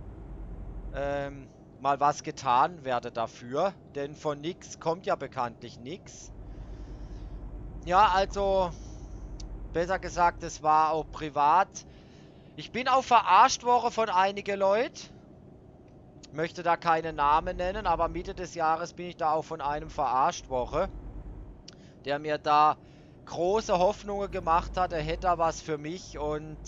ähm, mal was getan werde dafür. Denn von nichts kommt ja bekanntlich nichts. Ja, also besser gesagt, es war auch privat. Ich bin auch verarscht worden von einigen Leuten. Möchte da keine Namen nennen, aber Mitte des Jahres bin ich da auch von einem verarscht worden. Der mir da große Hoffnungen gemacht hat, er hätte da was für mich und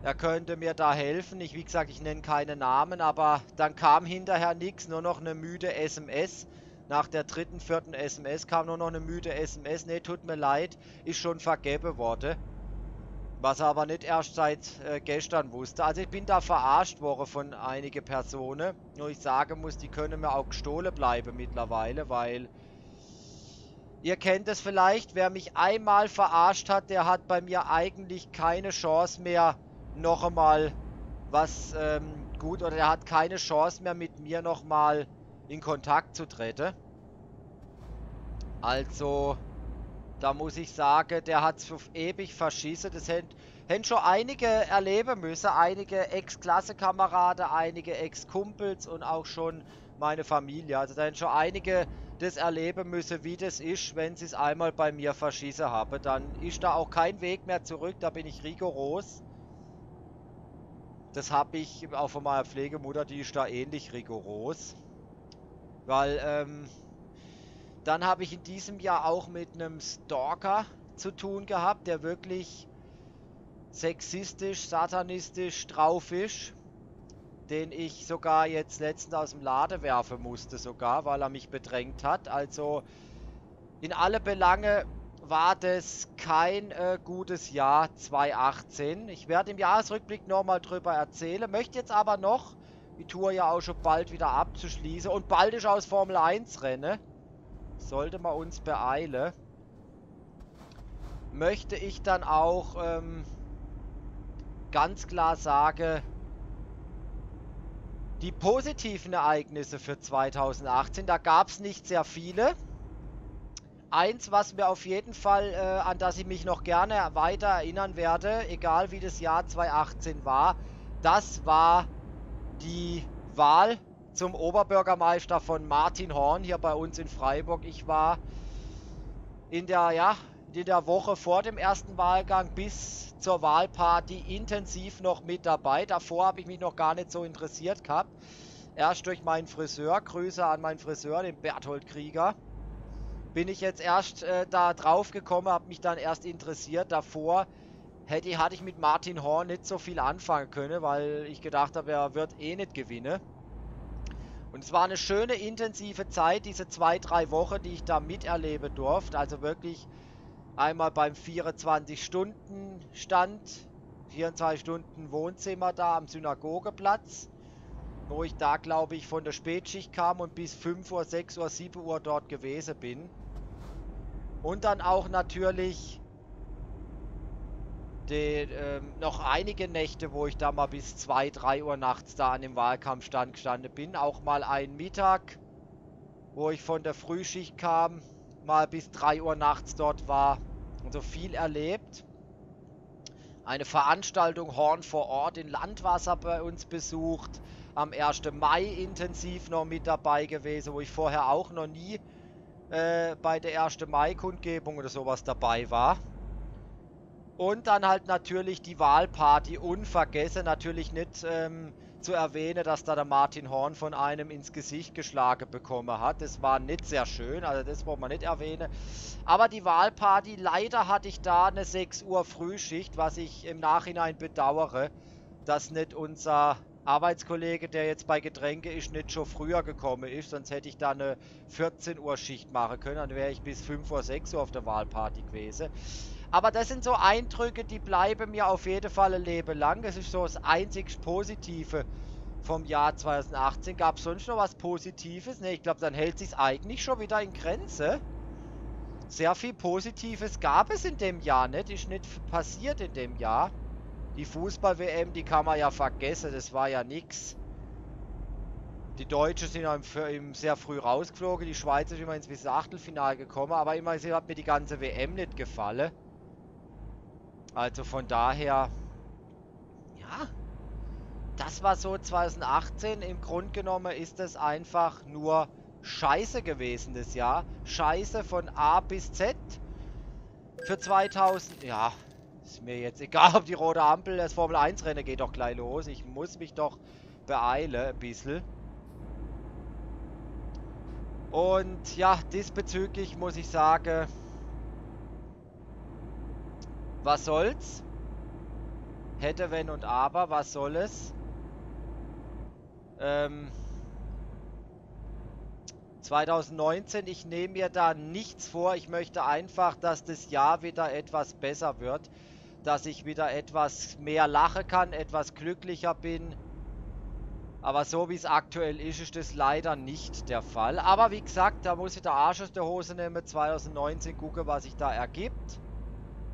er könnte mir da helfen. Ich, wie gesagt, ich nenne keine Namen, aber dann kam hinterher nichts, nur noch eine müde SMS. Nach der dritten, vierten SMS kam nur noch eine müde SMS. Ne, tut mir leid, ist schon vergeben worden. Was er aber nicht erst seit äh, gestern wusste. Also ich bin da verarscht worden von einigen Personen. Nur ich sagen muss, die können mir auch gestohlen bleiben mittlerweile, weil Ihr kennt es vielleicht, wer mich einmal verarscht hat, der hat bei mir eigentlich keine Chance mehr, noch einmal was ähm, gut, oder der hat keine Chance mehr mit mir noch mal in Kontakt zu treten. Also, da muss ich sagen, der hat es ewig verschissen. Das hätten schon einige erleben müssen, einige Ex-Klasse-Kameraden, einige Ex-Kumpels und auch schon meine Familie. Also da hätten schon einige das erleben müssen, wie das ist, wenn sie es einmal bei mir verschießen haben. Dann ist da auch kein Weg mehr zurück, da bin ich rigoros. Das habe ich auch von meiner Pflegemutter, die ist da ähnlich rigoros. Weil, ähm, dann habe ich in diesem Jahr auch mit einem Stalker zu tun gehabt, der wirklich sexistisch, satanistisch drauf ist den ich sogar jetzt letztens aus dem Lade werfen musste sogar, weil er mich bedrängt hat. Also in alle Belange war das kein äh, gutes Jahr 2018. Ich werde im Jahresrückblick nochmal drüber erzählen, möchte jetzt aber noch die Tour ja auch schon bald wieder abzuschließen und bald ist aus Formel 1 Rennen. Sollte man uns beeilen. Möchte ich dann auch ähm, ganz klar sagen, die positiven Ereignisse für 2018, da gab es nicht sehr viele. Eins, was mir auf jeden Fall, äh, an das ich mich noch gerne weiter erinnern werde, egal wie das Jahr 2018 war, das war die Wahl zum Oberbürgermeister von Martin Horn hier bei uns in Freiburg. Ich war in der, ja, in der Woche vor dem ersten Wahlgang bis zur Wahlparty intensiv noch mit dabei. Davor habe ich mich noch gar nicht so interessiert gehabt. Erst durch meinen Friseur, Grüße an meinen Friseur, den Berthold Krieger. bin ich jetzt erst äh, da drauf gekommen, habe mich dann erst interessiert. Davor hätte, hatte ich mit Martin Horn nicht so viel anfangen können, weil ich gedacht habe, er wird eh nicht gewinnen. Und es war eine schöne, intensive Zeit, diese zwei, drei Wochen, die ich da miterleben durfte. Also wirklich einmal beim 24-Stunden-Stand, 24 Stunden Wohnzimmer da am Synagogeplatz, wo ich da, glaube ich, von der Spätschicht kam und bis 5 Uhr, 6 Uhr, 7 Uhr dort gewesen bin. Und dann auch natürlich die, äh, noch einige Nächte, wo ich da mal bis 2, 3 Uhr nachts da an dem Wahlkampfstand gestanden bin. Auch mal einen Mittag, wo ich von der Frühschicht kam, mal bis 3 Uhr nachts dort war und so viel erlebt. Eine Veranstaltung Horn vor Ort in Landwasser bei uns besucht. Am 1. Mai intensiv noch mit dabei gewesen, wo ich vorher auch noch nie äh, bei der 1. Mai-Kundgebung oder sowas dabei war. Und dann halt natürlich die Wahlparty unvergessen. Natürlich nicht ähm, zu erwähnen, dass da der Martin Horn von einem ins Gesicht geschlagen bekommen hat. Das war nicht sehr schön, also das wollen wir nicht erwähnen. Aber die Wahlparty, leider hatte ich da eine 6 Uhr Frühschicht, was ich im Nachhinein bedauere, dass nicht unser Arbeitskollege, der jetzt bei Getränke ist, nicht schon früher gekommen ist. Sonst hätte ich da eine 14 Uhr Schicht machen können. Dann wäre ich bis 5 Uhr, 6 Uhr auf der Wahlparty gewesen. Aber das sind so Eindrücke, die bleiben mir auf jeden Fall ein Leben lang. Das ist so das einzig Positive vom Jahr 2018. Gab es sonst noch was Positives? Ne, ich glaube, dann hält sich eigentlich schon wieder in Grenze. Sehr viel Positives gab es in dem Jahr nicht. Ist nicht passiert in dem Jahr. Die Fußball-WM, die kann man ja vergessen, das war ja nix. Die Deutschen sind ja sehr früh rausgeflogen, die Schweizer sind immer ins Achtelfinale gekommen, aber immerhin hat mir die ganze WM nicht gefallen. Also von daher, ja, das war so 2018. Im Grunde genommen ist es einfach nur Scheiße gewesen das Jahr. Scheiße von A bis Z. Für 2000, ja, ist mir jetzt egal, ob die rote Ampel, das Formel 1 Rennen geht doch gleich los. Ich muss mich doch beeilen, ein bisschen. Und ja, diesbezüglich muss ich sagen, was soll's? Hätte, wenn und aber, was soll es? Ähm, 2019, ich nehme mir da nichts vor. Ich möchte einfach, dass das Jahr wieder etwas besser wird dass ich wieder etwas mehr lachen kann, etwas glücklicher bin. Aber so wie es aktuell ist, ist das leider nicht der Fall. Aber wie gesagt, da muss ich der Arsch aus der Hose nehmen. 2019 gucke, was sich da ergibt.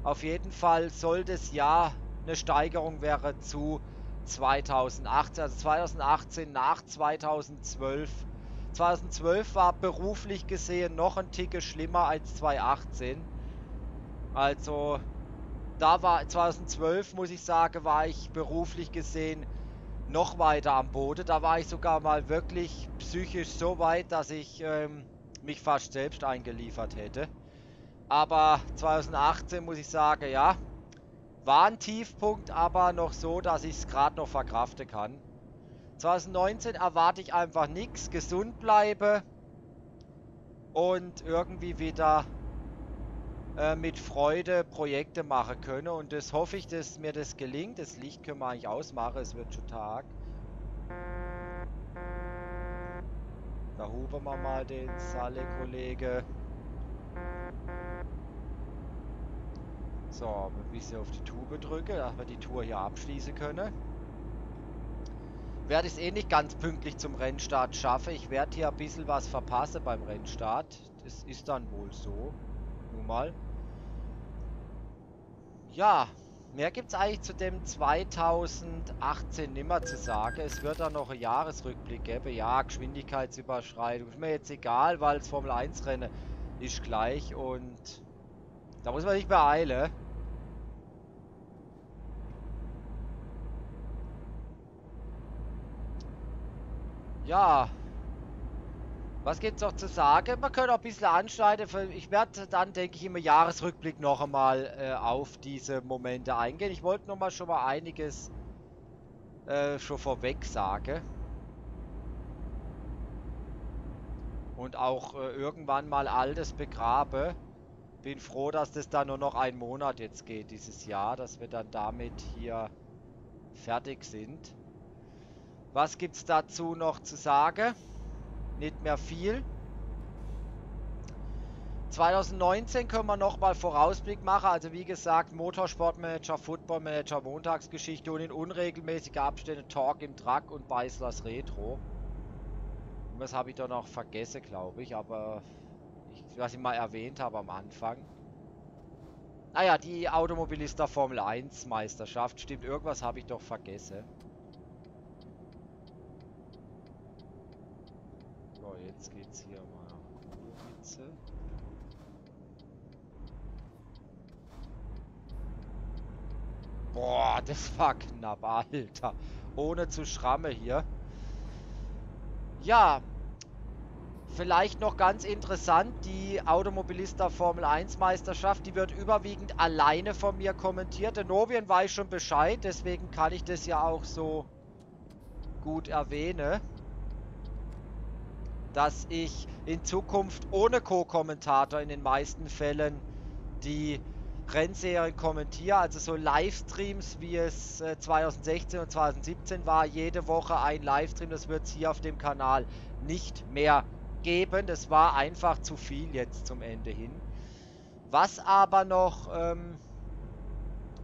Auf jeden Fall soll das Jahr eine Steigerung wäre zu 2018. Also 2018 nach 2012. 2012 war beruflich gesehen noch ein Ticke schlimmer als 2018. Also da war 2012, muss ich sagen, war ich beruflich gesehen noch weiter am Boden. Da war ich sogar mal wirklich psychisch so weit, dass ich ähm, mich fast selbst eingeliefert hätte. Aber 2018 muss ich sagen, ja, war ein Tiefpunkt, aber noch so, dass ich es gerade noch verkraften kann. 2019 erwarte ich einfach nichts, gesund bleibe und irgendwie wieder äh, mit Freude Projekte machen können. Und das hoffe ich, dass mir das gelingt. Das Licht können wir eigentlich ausmachen, es wird schon Tag. Da huben wir mal den Salle-Kollege. So, ein bisschen auf die Tube drücke, dass wir die Tour hier abschließen können. Werde ich es eh nicht ganz pünktlich zum Rennstart schaffen. Ich werde hier ein bisschen was verpassen beim Rennstart. Das ist dann wohl so nun mal. Ja, mehr gibt es eigentlich zu dem 2018 nimmer zu sagen. Es wird dann noch ein Jahresrückblick geben. Ja, Geschwindigkeitsüberschreitung. Ist mir jetzt egal, weil es Formel 1 Rennen ist gleich und da muss man sich beeilen. Ja, was gibt's noch zu sagen? Man könnte auch ein bisschen anschneiden. Ich werde dann, denke ich, im Jahresrückblick noch einmal äh, auf diese Momente eingehen. Ich wollte noch mal schon mal einiges äh, schon vorweg sagen. Und auch äh, irgendwann mal Altes begrabe. Bin froh, dass das dann nur noch ein Monat jetzt geht dieses Jahr, dass wir dann damit hier fertig sind. Was gibt es dazu noch zu sagen? Nicht mehr viel. 2019 können wir nochmal Vorausblick machen. Also wie gesagt, Motorsportmanager, Footballmanager, Montagsgeschichte und in unregelmäßiger Abstände Talk im Truck und Beislers Retro. Und was habe ich da noch vergessen, glaube ich, aber ich, was ich mal erwähnt habe am Anfang. Naja, die Automobilista Formel 1 Meisterschaft. Stimmt, irgendwas habe ich doch vergessen. So, jetzt geht's hier mal Hitze. Boah, das war knapp, Alter. Ohne zu schramme hier. Ja, Vielleicht noch ganz interessant, die Automobilista Formel 1 Meisterschaft, die wird überwiegend alleine von mir kommentiert. Der Novien weiß schon Bescheid, deswegen kann ich das ja auch so gut erwähnen. Dass ich in Zukunft ohne Co-Kommentator in den meisten Fällen die Rennserien kommentiere. Also so Livestreams, wie es 2016 äh, und 2017 war. Jede Woche ein Livestream, das wird es hier auf dem Kanal nicht mehr geben. Das war einfach zu viel jetzt zum Ende hin. Was aber noch, ähm,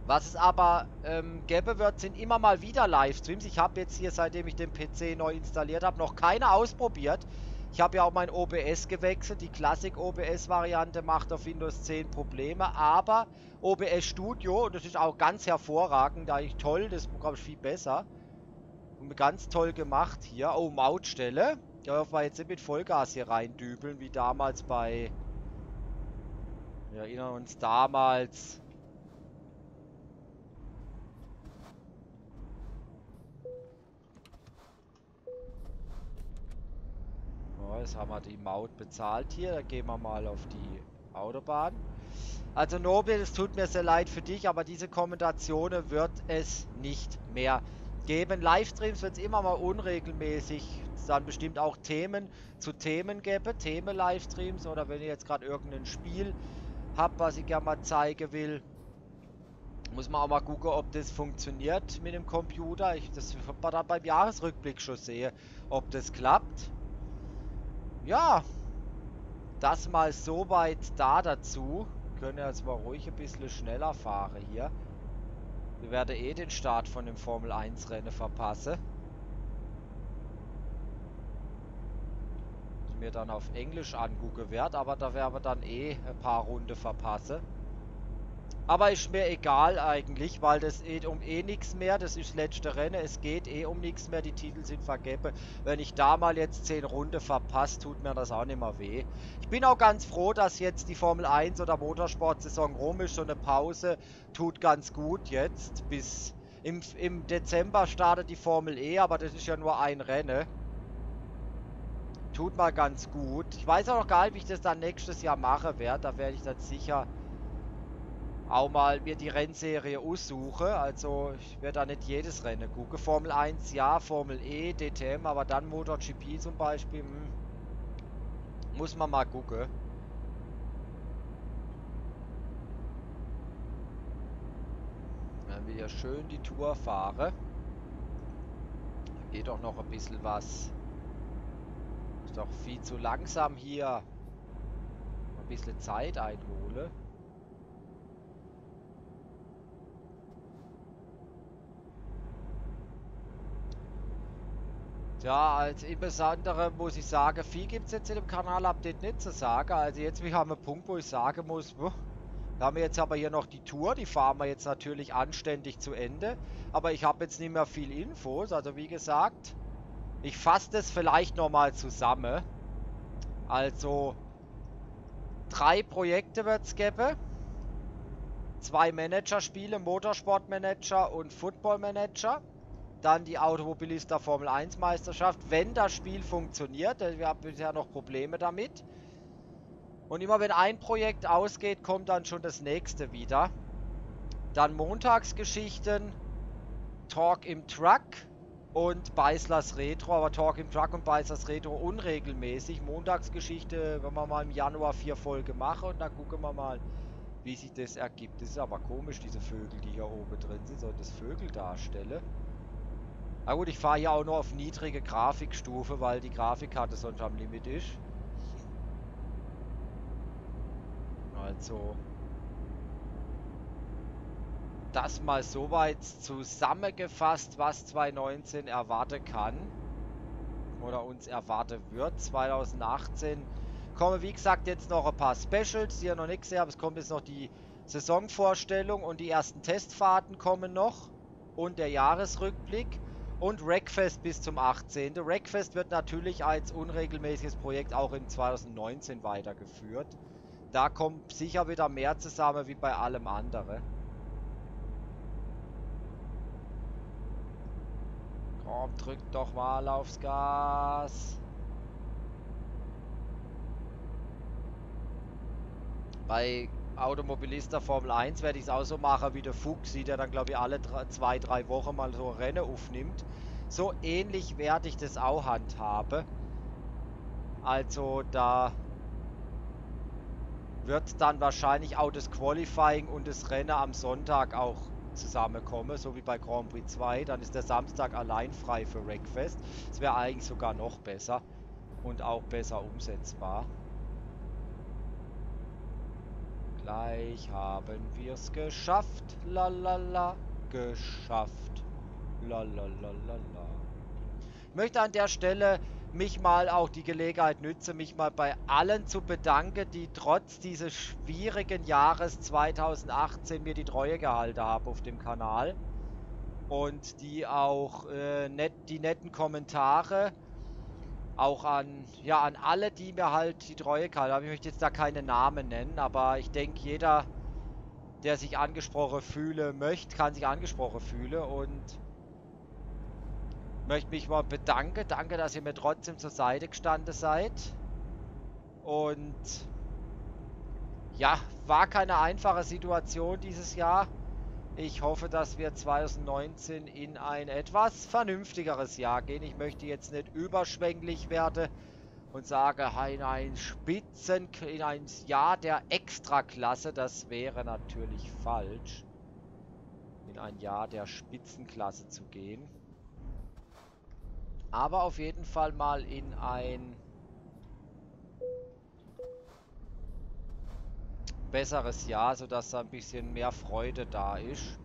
was es aber ähm, gäbe wird, sind immer mal wieder Livestreams. Ich habe jetzt hier, seitdem ich den PC neu installiert habe, noch keine ausprobiert. Ich habe ja auch mein OBS gewechselt. Die Classic OBS Variante macht auf Windows 10 Probleme. Aber OBS Studio, und das ist auch ganz hervorragend, da ich toll, das Programm ist viel besser. Und ganz toll gemacht hier. Oh, Mautstelle. Ja, wir jetzt nicht mit Vollgas hier reindübeln, wie damals bei... Wir erinnern uns damals... Oh, jetzt haben wir die Maut bezahlt hier. Da gehen wir mal auf die Autobahn. Also Nobel, es tut mir sehr leid für dich, aber diese Kommentationen wird es nicht mehr geben. Livestreams wird es immer mal unregelmäßig dann bestimmt auch Themen zu Themen gäbe, Themen-Livestreams oder wenn ihr jetzt gerade irgendein Spiel habt, was ich gerne mal zeigen will, muss man auch mal gucken, ob das funktioniert mit dem Computer. Ich, das dann beim Jahresrückblick schon sehen, ob das klappt. Ja, das mal soweit da dazu. Wir können jetzt mal ruhig ein bisschen schneller fahren hier. Wir werden eh den Start von dem Formel 1 Rennen verpassen. mir dann auf Englisch angucken werde, aber da werden wir dann eh ein paar Runde verpassen. Aber ist mir egal eigentlich, weil das geht um eh nichts mehr. Das ist letzte Rennen. Es geht eh um nichts mehr. Die Titel sind vergeben. Wenn ich da mal jetzt 10 Runden verpasse, tut mir das auch nicht mehr weh. Ich bin auch ganz froh, dass jetzt die Formel 1 oder Motorsport-Saison rum ist. So eine Pause tut ganz gut jetzt. Bis im, im Dezember startet die Formel E, aber das ist ja nur ein Rennen tut mal ganz gut. Ich weiß auch noch gar nicht, wie ich das dann nächstes Jahr mache werde. Da werde ich dann sicher auch mal mir die Rennserie aussuche. Also ich werde da nicht jedes Rennen gucken. Formel 1 ja, Formel E, DTM, aber dann MotoGP zum Beispiel. Hm, muss man mal gucken. Wenn wir hier schön die Tour fahren. Geht auch noch ein bisschen was ist doch viel zu langsam hier. Ein bisschen Zeit einhole. Ja, als insbesondere muss ich sagen, viel gibt es jetzt in dem Kanal-Update nicht zu sagen. Also jetzt wir haben einen Punkt, wo ich sagen muss, wir haben jetzt aber hier noch die Tour, die fahren wir jetzt natürlich anständig zu Ende. Aber ich habe jetzt nicht mehr viel Infos, also wie gesagt, ich fasse das vielleicht nochmal zusammen. Also, drei Projekte wird es geben. Zwei Managerspiele, Motorsportmanager und Footballmanager. Dann die Automobilista Formel 1 Meisterschaft, wenn das Spiel funktioniert. Wir haben bisher noch Probleme damit. Und immer wenn ein Projekt ausgeht, kommt dann schon das nächste wieder. Dann Montagsgeschichten, Talk im Truck, und Beislers Retro, aber Talk im Truck und Beislers Retro unregelmäßig. Montagsgeschichte, wenn wir mal im Januar vier Folgen machen und dann gucken wir mal, wie sich das ergibt. Das ist aber komisch, diese Vögel, die hier oben drin sind. Soll das Vögel darstellen? Na gut, ich fahre hier auch nur auf niedrige Grafikstufe, weil die Grafikkarte sonst am Limit ist. Also, das mal soweit zusammengefasst, was 2019 erwarten kann. Oder uns erwarten wird. 2018 kommen, wie gesagt, jetzt noch ein paar Specials, die ihr noch nicht gesehen habt. Es kommt jetzt noch die Saisonvorstellung und die ersten Testfahrten kommen noch. Und der Jahresrückblick. Und Wreckfest bis zum 18. Wreckfest wird natürlich als unregelmäßiges Projekt auch in 2019 weitergeführt. Da kommt sicher wieder mehr zusammen wie bei allem anderen. Komm, drück doch mal aufs Gas. Bei Automobilista Formel 1 werde ich es auch so machen wie der Fuchs, der dann glaube ich alle drei, zwei, drei Wochen mal so Rennen aufnimmt. So ähnlich werde ich das auch handhaben. Also da wird dann wahrscheinlich auch das Qualifying und das Rennen am Sonntag auch zusammenkomme, so wie bei Grand Prix 2, dann ist der Samstag allein frei für Wreckfest. Das wäre eigentlich sogar noch besser und auch besser umsetzbar. Gleich haben wir es geschafft. Lalala, geschafft. Lalalala. Ich möchte an der Stelle mich mal auch die Gelegenheit nütze, mich mal bei allen zu bedanken, die trotz dieses schwierigen Jahres 2018 mir die Treue gehalten haben auf dem Kanal. Und die auch äh, net, die netten Kommentare, auch an, ja, an alle, die mir halt die Treue gehalten haben. Ich möchte jetzt da keine Namen nennen, aber ich denke, jeder, der sich angesprochen fühle, möchte, kann sich angesprochen fühlen und möchte mich mal bedanken. Danke, dass ihr mir trotzdem zur Seite gestanden seid. Und ja, war keine einfache Situation dieses Jahr. Ich hoffe, dass wir 2019 in ein etwas vernünftigeres Jahr gehen. Ich möchte jetzt nicht überschwänglich werden und sage, in ein Spitzen, in ein Jahr der Extraklasse. Das wäre natürlich falsch. In ein Jahr der Spitzenklasse zu gehen. Aber auf jeden Fall mal in ein besseres Jahr, sodass da ein bisschen mehr Freude da ist.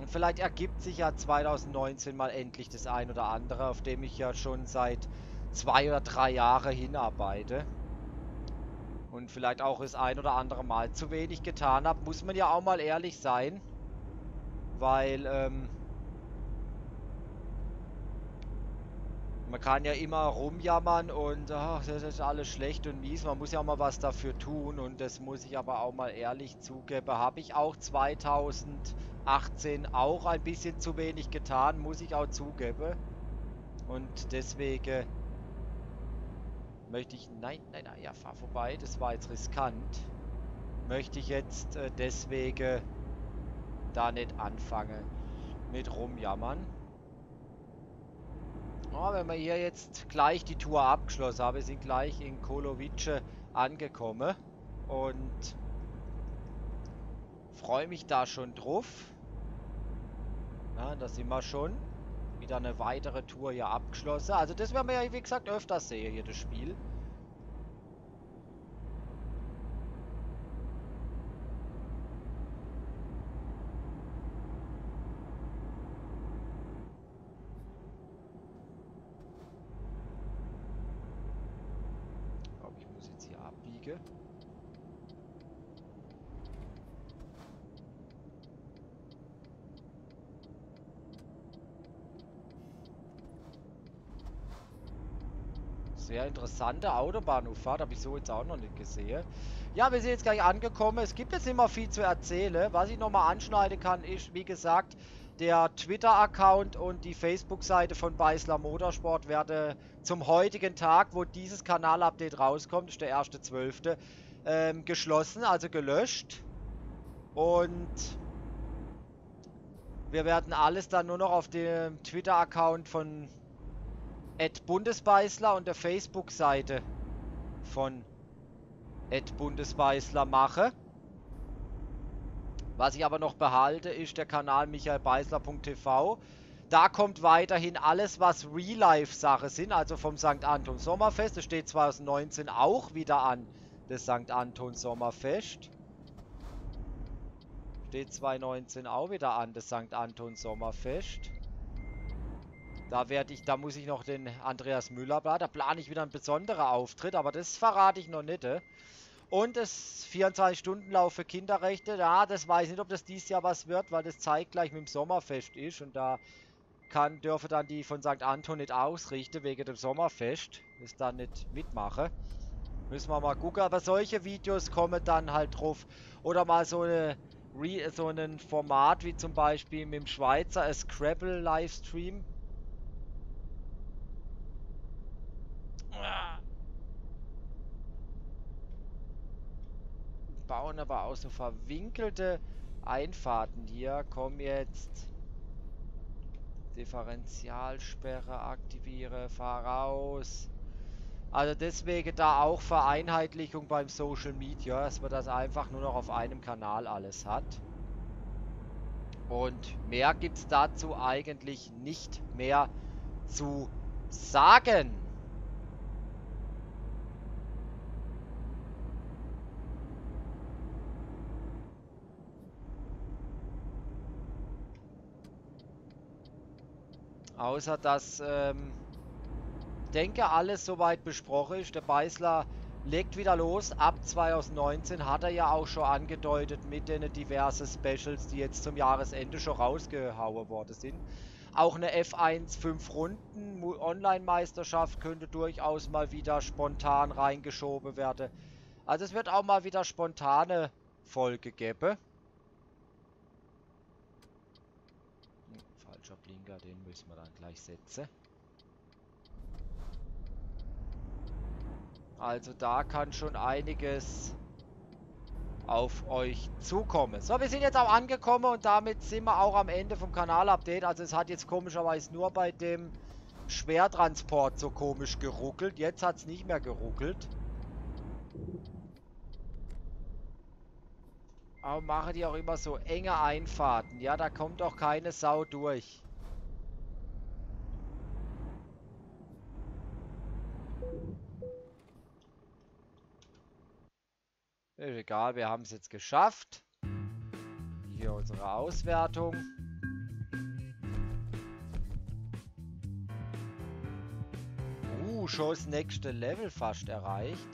Und vielleicht ergibt sich ja 2019 mal endlich das ein oder andere, auf dem ich ja schon seit zwei oder drei Jahren hinarbeite. Und vielleicht auch das ein oder andere Mal zu wenig getan habe, muss man ja auch mal ehrlich sein. Weil, ähm, Man kann ja immer rumjammern und ach, das ist alles schlecht und mies. Man muss ja auch mal was dafür tun und das muss ich aber auch mal ehrlich zugeben. Habe ich auch 2018 auch ein bisschen zu wenig getan, muss ich auch zugeben. Und deswegen möchte ich... Nein, nein, nein, ja, fahr vorbei. Das war jetzt riskant. Möchte ich jetzt äh, deswegen da nicht anfangen mit rumjammern. Oh, wenn wir hier jetzt gleich die Tour abgeschlossen haben, wir sind gleich in Kolovice angekommen und freue mich da schon drauf. Ja, da sind wir schon. Wieder eine weitere Tour hier abgeschlossen. Also das werden wir ja, wie gesagt, öfters sehen hier, das Spiel. sehr interessante Autobahnauffahrt, habe ich so jetzt auch noch nicht gesehen. Ja, wir sind jetzt gleich angekommen. Es gibt jetzt immer viel zu erzählen. Was ich nochmal anschneiden kann, ist, wie gesagt, der Twitter-Account und die Facebook-Seite von Beisler Motorsport werde zum heutigen Tag, wo dieses Kanal-Update rauskommt, ist der 1.12., ähm, geschlossen, also gelöscht. Und Wir werden alles dann nur noch auf dem Twitter-Account von Ed Bundesbeißler und der Facebook-Seite von Ed Bundesbeißler machen. Was ich aber noch behalte, ist der Kanal michaelbeißler.tv. Da kommt weiterhin alles, was Real-Life-Sache sind, also vom St. Anton Sommerfest. Das steht 2019 auch wieder an, das St. Anton Sommerfest. Steht 2019 auch wieder an, das St. Anton Sommerfest. Da werde ich, da muss ich noch den Andreas Müller, da plane ich wieder einen besonderen Auftritt, aber das verrate ich noch nicht. Und das 24-Stunden-Lauf für Kinderrechte, ja, das weiß ich nicht, ob das dieses Jahr was wird, weil das zeitgleich mit dem Sommerfest ist und da kann, dürfen dann die von St. Anton nicht ausrichten wegen dem Sommerfest. Das dann nicht mitmachen. Müssen wir mal gucken, aber solche Videos kommen dann halt drauf. Oder mal so eine so ein Format wie zum Beispiel mit dem Schweizer Scrabble bauen aber auch so verwinkelte Einfahrten hier. Komm jetzt. Differentialsperre aktiviere, fahr raus. Also deswegen da auch Vereinheitlichung beim Social Media, dass man das einfach nur noch auf einem Kanal alles hat. Und mehr gibt es dazu eigentlich nicht mehr zu sagen. Außer dass, ähm, denke, alles soweit besprochen ist. Der Beißler legt wieder los. Ab 2019 hat er ja auch schon angedeutet mit den diversen Specials, die jetzt zum Jahresende schon rausgehauen worden sind. Auch eine F1 5 Runden Online-Meisterschaft könnte durchaus mal wieder spontan reingeschoben werden. Also es wird auch mal wieder spontane Folge geben. Blinker, den müssen wir dann gleich setzen. Also da kann schon einiges auf euch zukommen. So, wir sind jetzt auch angekommen und damit sind wir auch am Ende vom Kanalupdate. Also es hat jetzt komischerweise nur bei dem Schwertransport so komisch geruckelt. Jetzt hat es nicht mehr geruckelt. Aber machen die auch immer so enge Einfahrten. Ja, da kommt auch keine Sau durch. Ist egal, wir haben es jetzt geschafft. Hier unsere Auswertung. Uh, schon das nächste Level fast erreicht.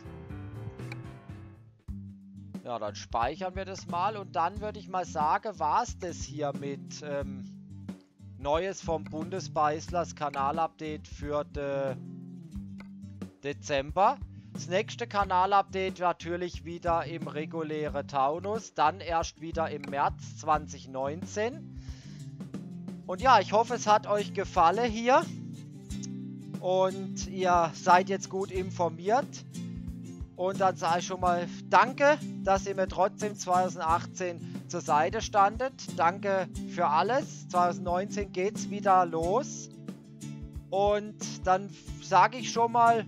Ja, dann speichern wir das mal und dann würde ich mal sagen, war es das hier mit ähm, Neues vom Bundesbeißlers Kanalupdate für den Dezember. Das nächste Kanalupdate natürlich wieder im regulären Taunus, dann erst wieder im März 2019. Und ja, ich hoffe, es hat euch gefallen hier und ihr seid jetzt gut informiert. Und dann sage ich schon mal Danke, dass ihr mir trotzdem 2018 zur Seite standet. Danke für alles. 2019 geht es wieder los. Und dann sage ich schon mal,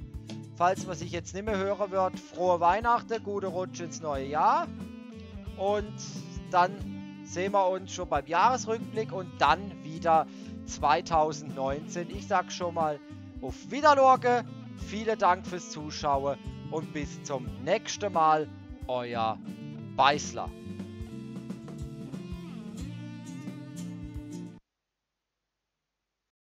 falls man sich jetzt nicht mehr hören wird, frohe Weihnachten, gute Rutsch ins neue Jahr. Und dann sehen wir uns schon beim Jahresrückblick und dann wieder 2019. Ich sage schon mal auf Wiederlorge. Vielen Dank fürs Zuschauen und bis zum nächsten Mal, euer Beißler.